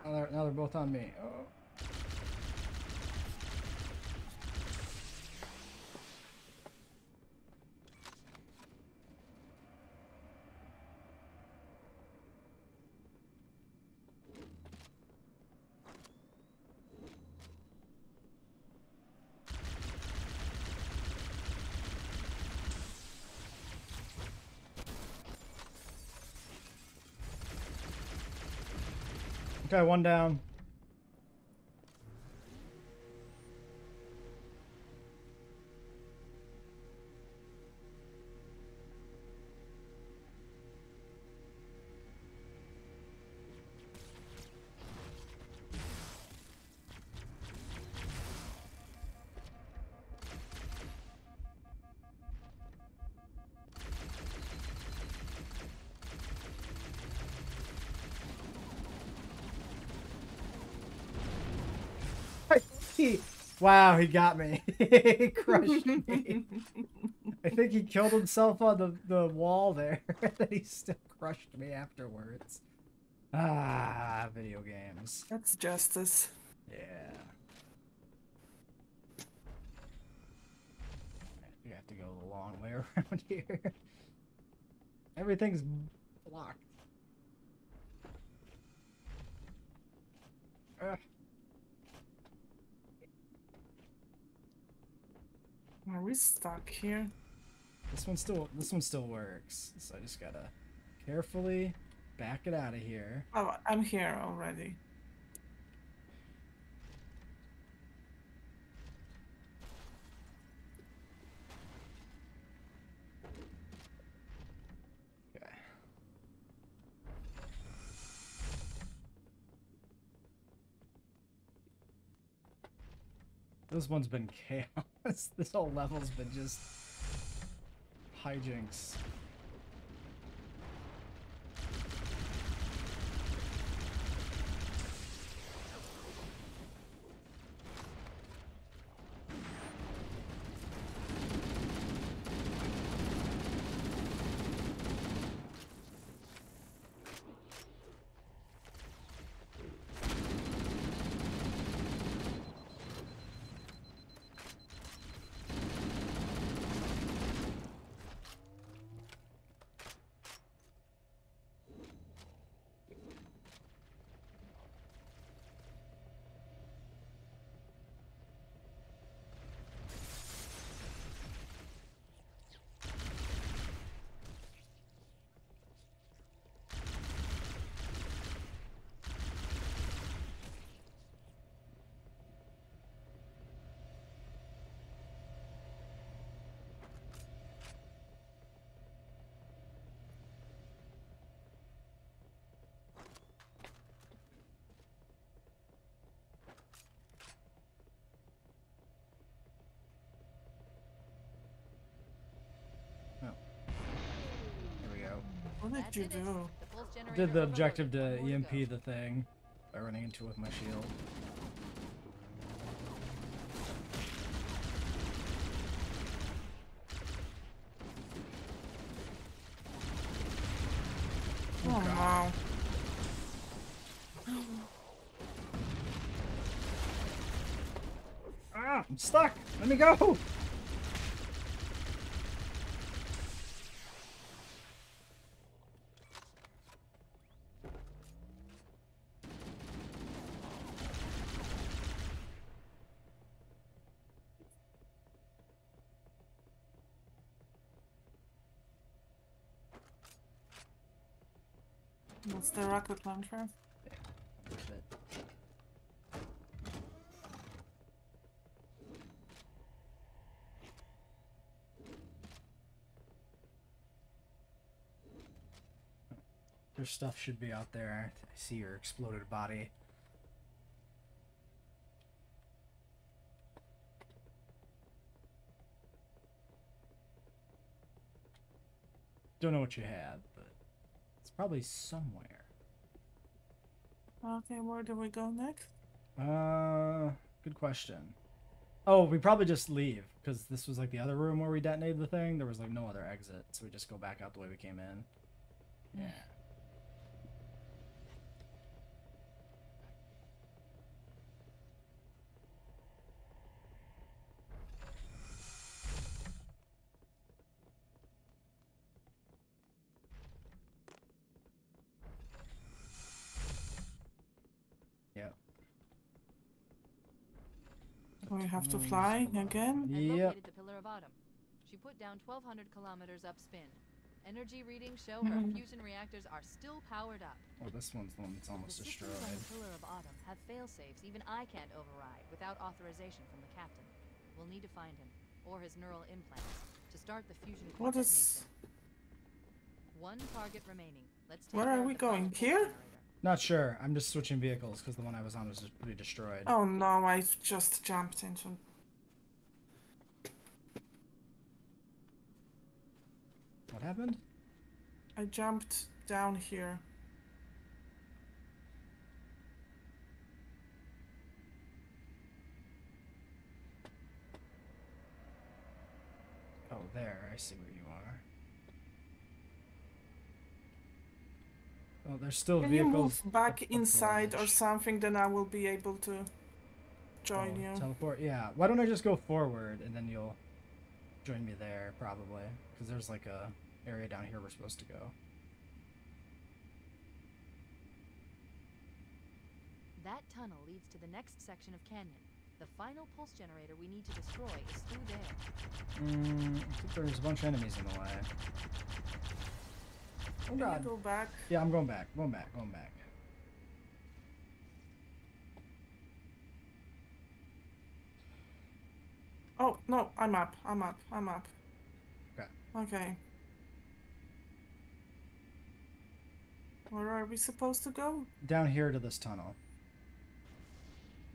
Now they're, now they're both on me. Oh. Okay, one down. Wow, he got me. [LAUGHS] he crushed me. [LAUGHS] I think he killed himself on the, the wall there. [LAUGHS] and he still crushed me afterwards. Ah, video games. That's justice. Yeah. I have to go the long way around here. Everything's blocked. Ugh. Are we stuck here? This one still this one still works. So I just gotta carefully back it out of here. Oh, I'm here already. This one's been chaos. [LAUGHS] this whole level's been just hijinks. Did you do? The Did the objective to EMP the thing by running into it with my shield. Oh no. Ah, I'm stuck. Let me go. What's the rocket launcher? Their stuff should be out there. I see your exploded body. Don't know what you had, but it's probably somewhere. Okay, where do we go next? Uh, good question. Oh, we probably just leave because this was like the other room where we detonated the thing. There was like no other exit, so we just go back out the way we came in. Yeah. Yep. We have to fly again? and Yep. the Pillar of Autumn. She put down 1,200 kilometers upspin. Energy readings show her Mhm. fusion reactors are still powered up. Oh, this one's the one that's almost the destroyed. systems on the Pillar of Autumn have failsafes even I can't override without authorization from the captain. We'll need to find him, or his neural implants, to start the fusion core What is... One target remaining. Let's take Where are we going? Here? generator. Not sure. I'm just switching vehicles because the one I was on was pretty destroyed. Oh no, I just jumped into... What happened? I jumped down here. Oh, there. I see where you are. Oh, there's still Can you vehicles. move back up- up inside or something, then I will be able to join Oh, you. Teleport. Yeah. Why don't I just go forward and then you'll join me there probably because there's like a area down here we're supposed to go. That tunnel leads to the next section of canyon. The final pulse generator we need to destroy is through there. Mm, I think there's a bunch of enemies in the way. Oh Can god. go back? Yeah, I'm going back. Going back. Going back. Oh, no, I'm up, I'm up, I'm up. Okay. Okay. Where are we supposed to go? Down here to this tunnel.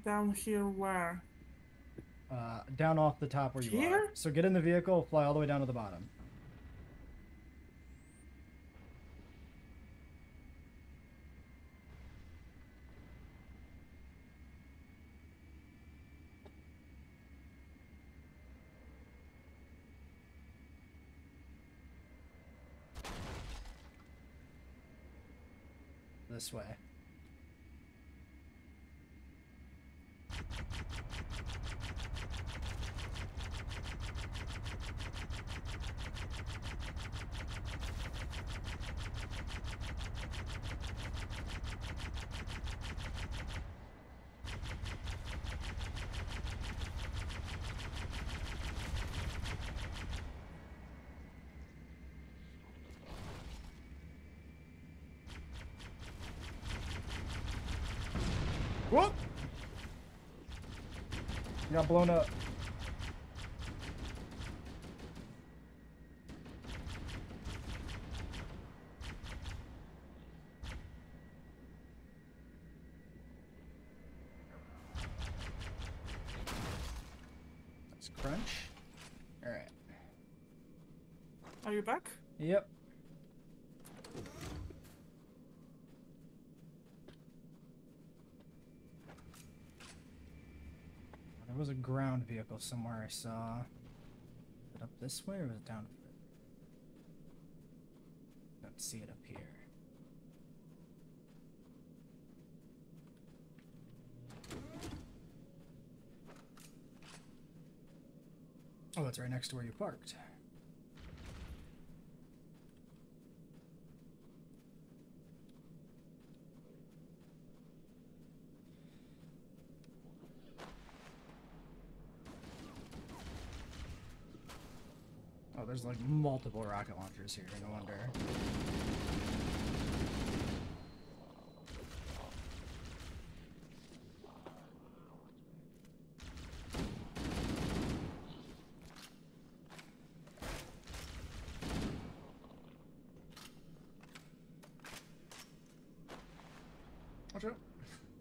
Down here where? Uh, down off the top where you are. Here? So get in the vehicle, fly all the way down to the bottom. This way. Got blown up. Let's crunch. Alright. Are you back? Yep. There was a ground vehicle somewhere I saw. It up this way or was it down? Don't see it up here. Oh, that's right next to where you parked. Oh, there's like multiple rocket launchers here, no wonder.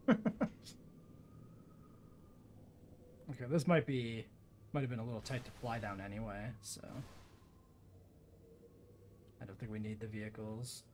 [LAUGHS] Okay, this might be might have been a little tight to fly down anyway, so think we need the vehicles.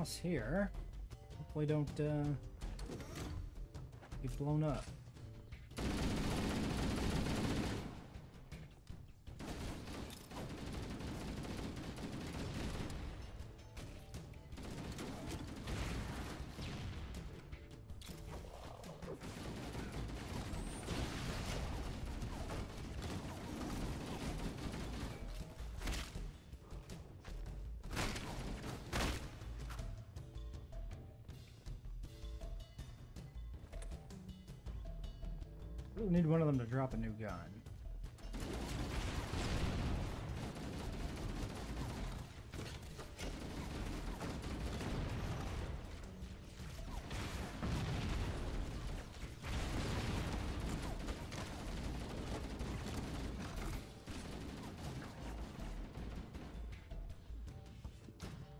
Across here. Hopefully don't uh, get blown up. We'll need one of them to drop a new gun.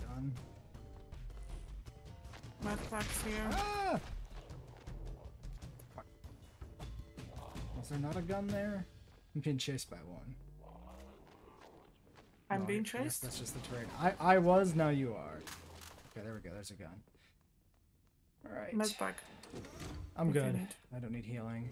Done. Medpacks here. Ah! Not a gun there? I'm being chased by one. I'm No, being chased. That's just the terrain. I I was. Now you are. Okay, there we go. There's a gun. All right. Medpack. I'm good. I don't need healing.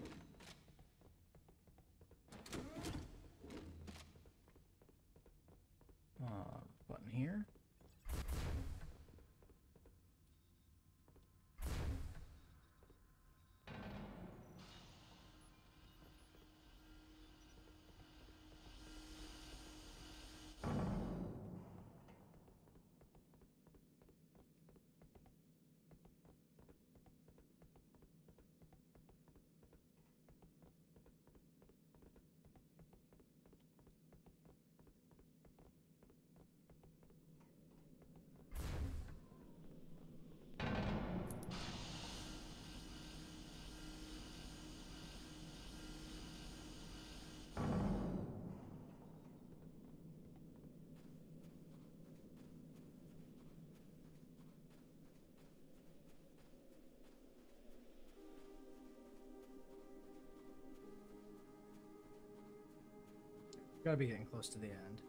Gotta be getting close to the end.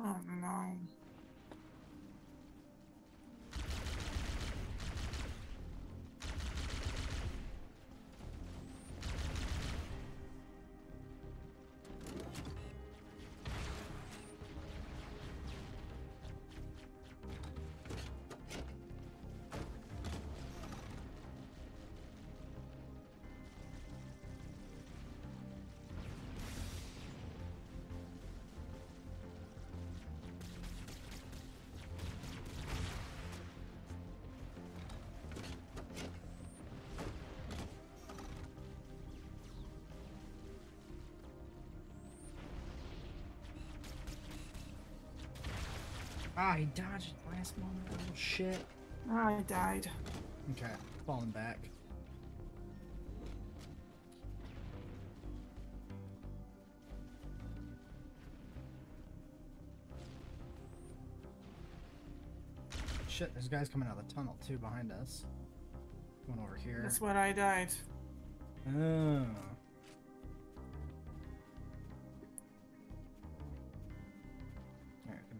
Oh no. Ah, he dodged the last moment. Little shit. I died. Okay, falling back. Shit, there's guys coming out of the tunnel too behind us. Going over here. That's what I died. Oh.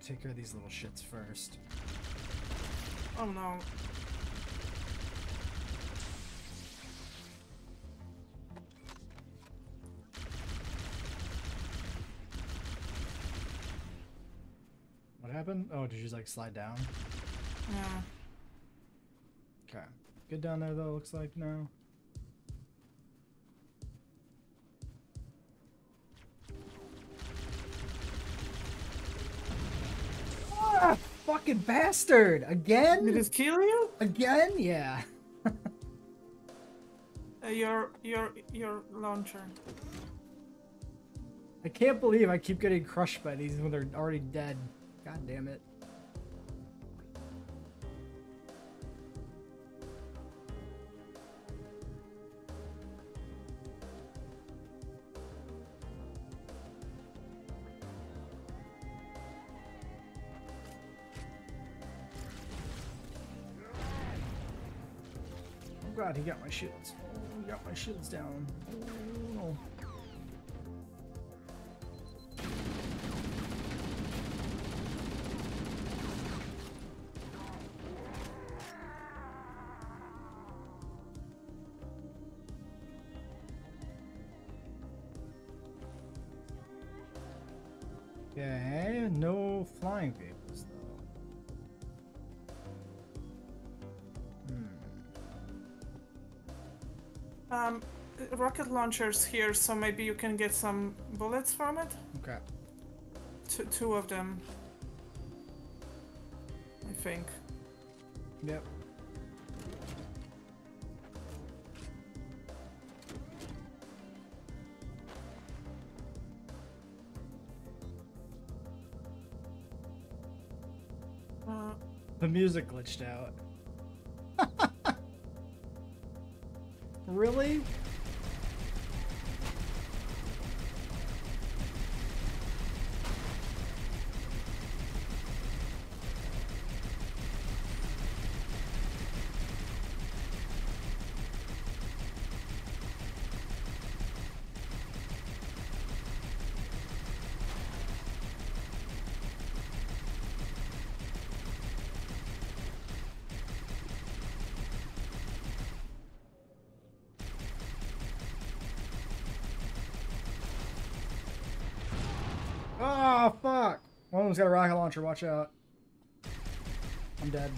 Take care of these little shits first. Oh no. What happened? Oh, did you just like slide down? Yeah. Okay. Get down there though, looks like now. Bastard! Again? Did it kill you? Again? Yeah. [LAUGHS] Uh, your your your launcher. I can't believe I keep getting crushed by these when they're already dead. God damn it. He got my shields. Oh, got my shields down. Oh no. Okay, no flying vehicles rocket launchers here, so maybe you can get some bullets from it. Okay. Two, two of them. I think. Yep. Uh, The music glitched out. [LAUGHS] really? Oh, fuck. One of them's got a rocket launcher. Watch out. I'm dead.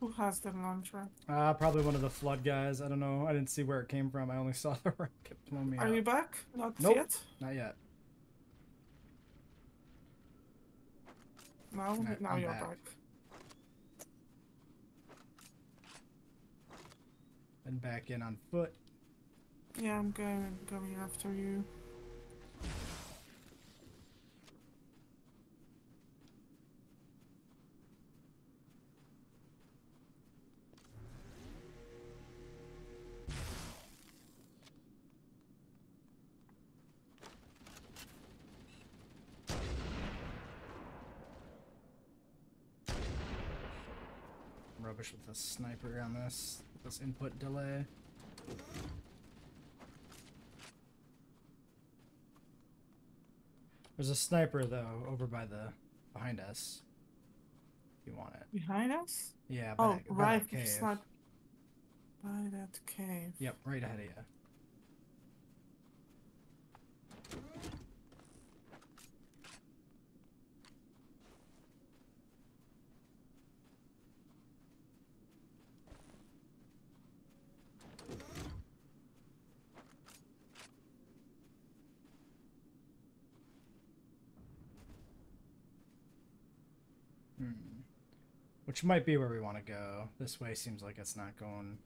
who has the launcher? Uh, probably one of the flood guys. I don't know. I didn't see where it came from. I only [LAUGHS] saw the rocket blow me Are up. you back? Not Nope. yet. Not yet. No, Alright, now I'm you're back. back. And back in on foot. Yeah, I'm going going after you. Rubbish with a sniper on this. This input delay. There's a sniper though over by the behind us. If you want it. Behind us? Yeah. By Oh, that, by right. That cave. Not by that cave. Yep, right ahead of you. Hmm. Which might be where we want to go. This way seems like it's not going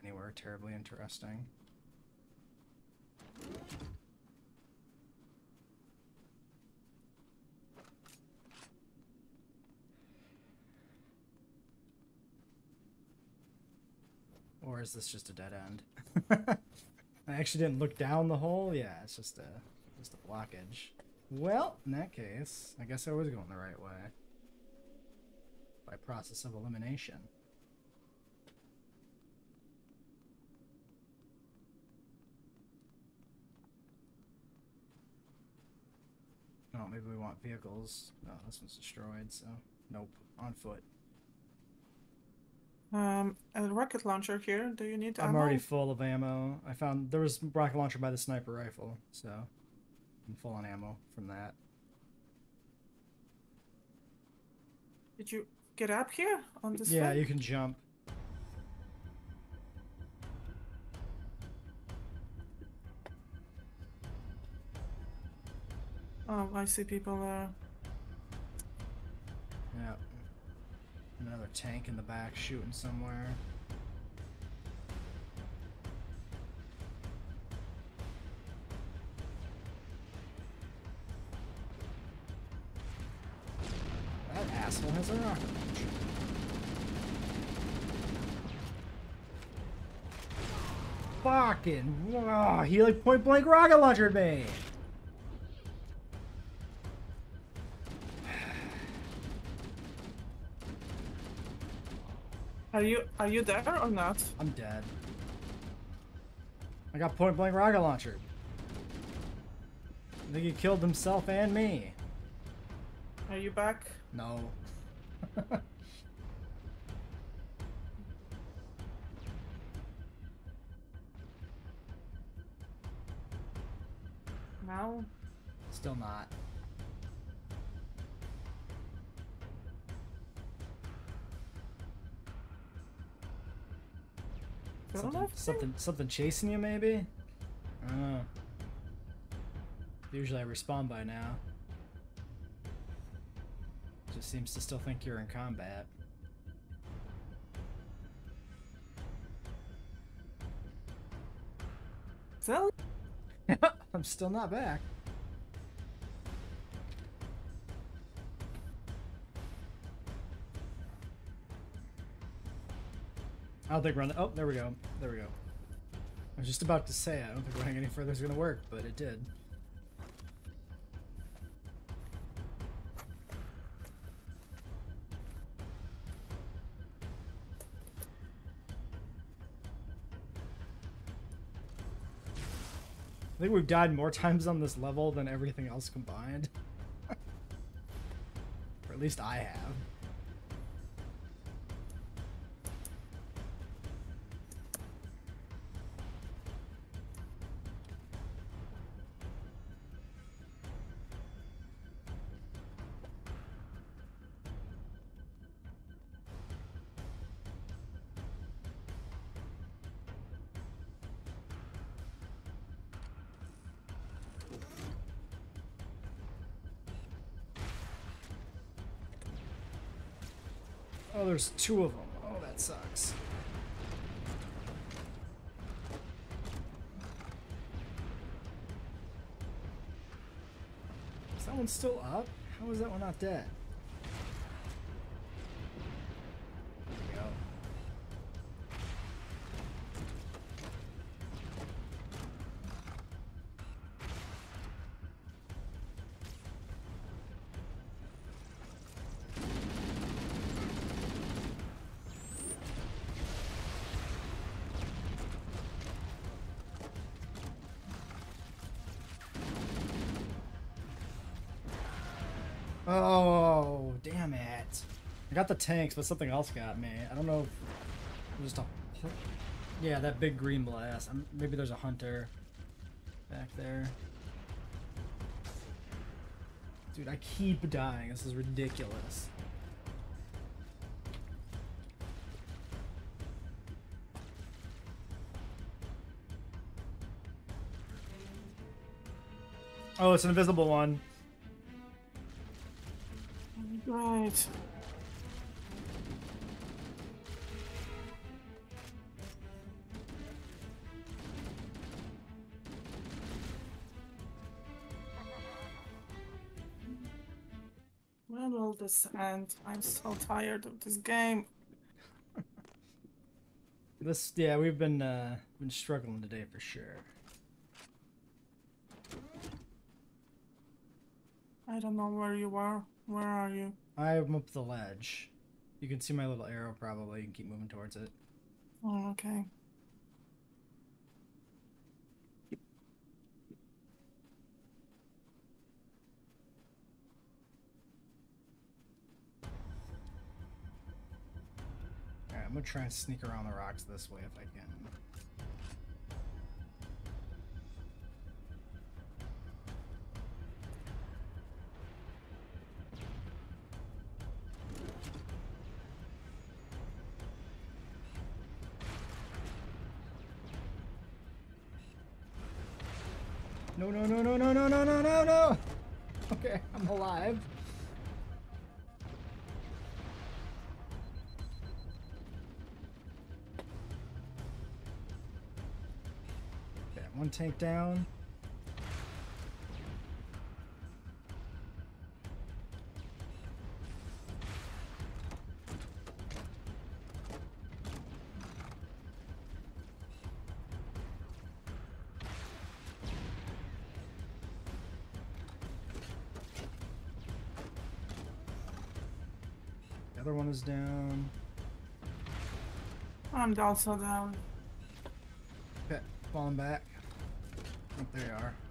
anywhere terribly interesting. Or is this just a dead end? [LAUGHS] I actually didn't look down the hole. Yeah, it's just a just a blockage. Well, in that case, I guess I was going the right way. By process of elimination. Oh, maybe we want vehicles. No, this one's destroyed, so nope. On foot. Um, a rocket launcher here. Do you need I'm ammo? already full of ammo. I found there was rocket launcher by the sniper rifle, so I'm full on ammo from that. Did you get up here on this yeah, you can jump. Oh, I see people there. Yeah. Another tank in the back shooting somewhere. That asshole has a rocket launcher. Fucking, wow, he like point blank rocket launchered me. Are you are you there or not? I'm dead. I got point blank rocket launcher. I think he killed himself and me. Are you back? No. [LAUGHS] Now? Still not. Something, something, something chasing you, maybe? I don't know. Usually I respond by now. Just seems to still think you're in combat. Still? [LAUGHS] I'm still not back. I don't think the. Oh, there we go. There we go. I was just about to say, I don't think running any further is going to work, but it did. I think we've died more [LAUGHS] times on this level than everything else combined. [LAUGHS] or at least I have. There's two of them. Oh, that sucks. Is that one still up? How is that one not dead? The tanks, but something else got me. I don't know if just a... Yeah, that big green blast. Um maybe there's a hunter back there. Dude, I keep dying. This is ridiculous. Oh, it's an invisible one. This end? I'm so tired of this game. [LAUGHS] This, yeah, we've been uh, been struggling today for sure. I don't know where you are. Where are you? I'm up the ledge. You can see my little arrow probably. You can keep moving towards it. Oh, okay. try and sneak around the rocks this way if I can. No, no, no, no, no, no, no, one tank down. The other one is down. I'm also down. Okay, falling back. There you are.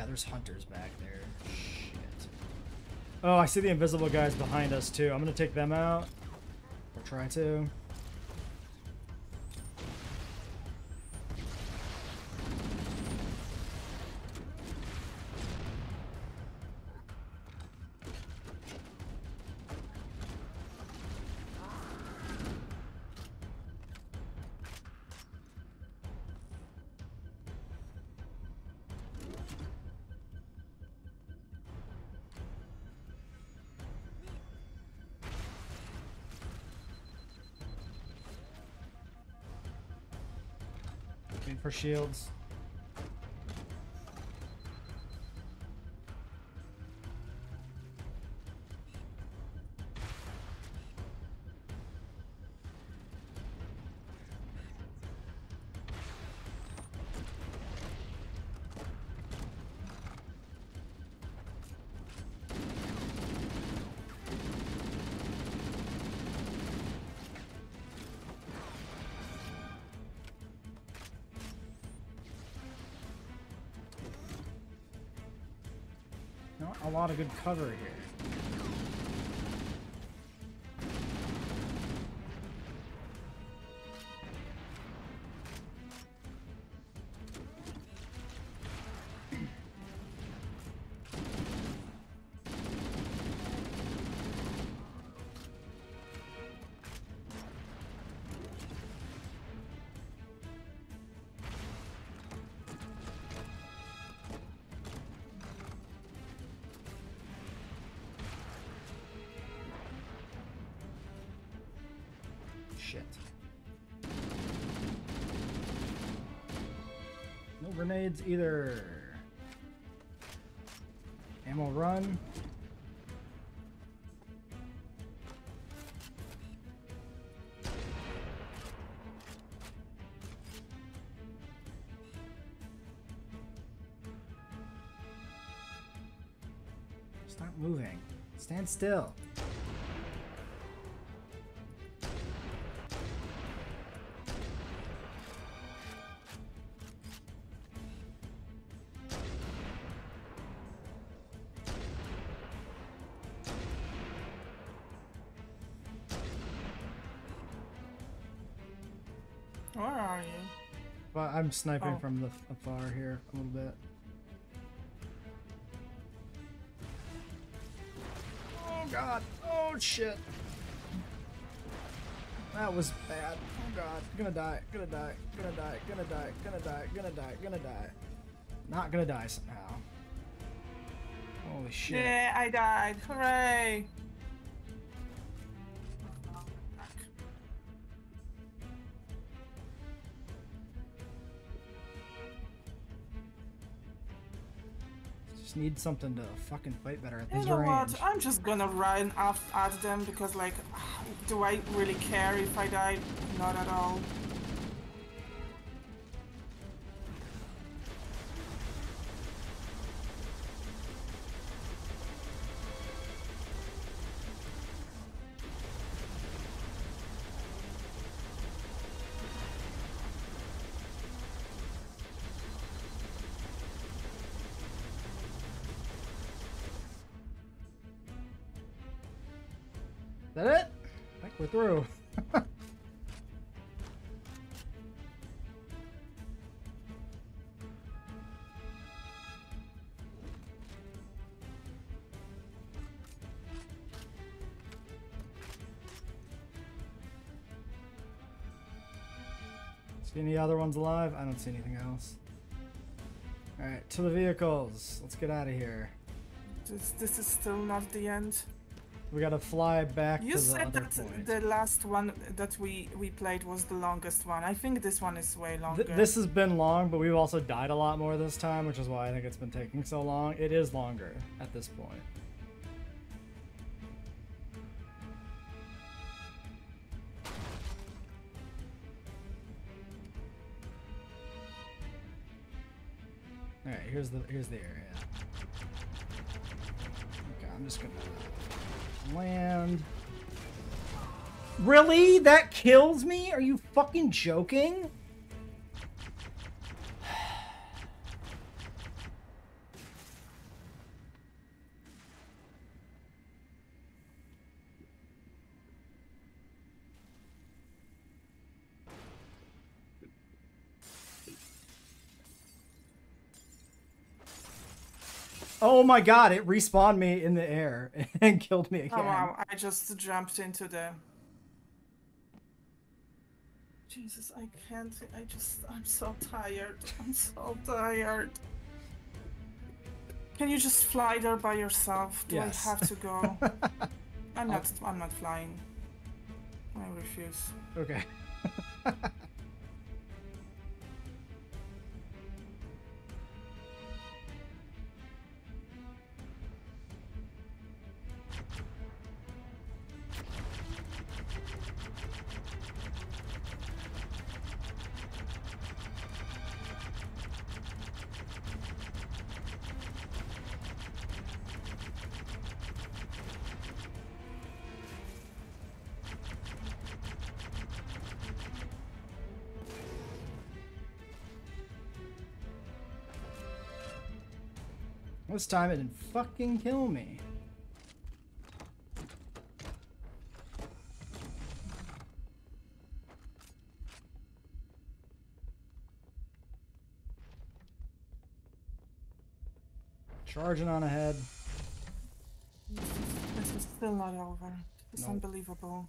Yeah, there's hunters back there. Shit. Oh, I see the invisible guys behind us too. I'm gonna take them out. Or try to. Shields. Lot of good cover here. Shit. No grenades either. Ammo run. Stop moving. Stand still. I'm sniping Oh. from the afar here a little bit. Oh god. Oh shit. That was bad. Oh god. Gonna die. Gonna die. Gonna die. Gonna die. Gonna die. Gonna die. Gonna die. Not gonna die somehow. Holy shit. Yeah, I died. Hooray! Just need something to fucking fight better at You this know range. what? I'm just gonna run off at them because, like, do I really care if I die? Not at all. Through. [LAUGHS] See any other ones alive? I don't see anything else. Alright, to the vehicles. Let's get out of here. This, this is still not the end. We gotta fly back You to the said other that point. the last one that we we played was the longest one. I think this one is way longer. Th- this has been long, but we've also died a lot more this time, which is why I think it's been taking so long. It is longer at this point. All right, here's the here's the area. Okay, I'm just gonna land. Really? That kills me? Are you fucking joking? Oh my god, it respawned me in the air [LAUGHS] and killed me again. Oh wow! I just jumped into the. Jesus, I can't. I just. I'm so tired. I'm so tired. Can you just fly there by yourself? Do Yes. I have to go? [LAUGHS] I'm not. I'm not flying. I refuse. Okay. [LAUGHS] time it didn't fucking kill me. Charging on ahead. This is still not over. It's Nope. unbelievable.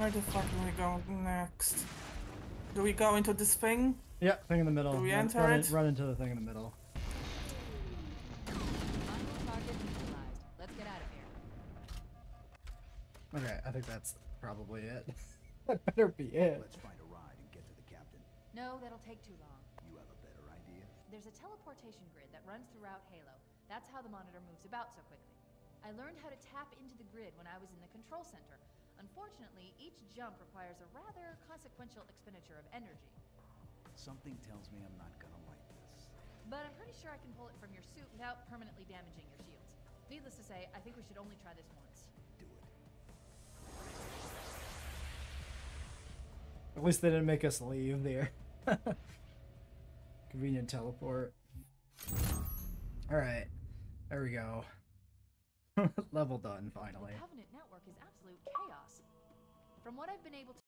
Where the fuck do we go next? Do we go into this thing? Yeah, thing in the middle. Do we Run- enter run, in- it? run into the thing in the middle. Final target neutralized. Let's get out of here. Okay, I think that's probably it. [LAUGHS] that better be it. Let's find a ride and get to the captain. No, that'll take too long. You have a better idea? There's a teleportation grid that runs throughout Halo. That's how the monitor moves about so quickly. I learned how to tap into the grid when I was in the control center. Unfortunately, each jump requires a rather consequential expenditure of energy. Something tells me I'm not gonna like this. But I'm pretty sure I can pull it from your suit without permanently damaging your shields. Needless to say, I think we should only try this once. Do it. At least they didn't make us leave there. [LAUGHS] Convenient teleport. Alright. There we go. [LAUGHS] Level done, finally. The Covenant network is absolute chaos. From what I've been able to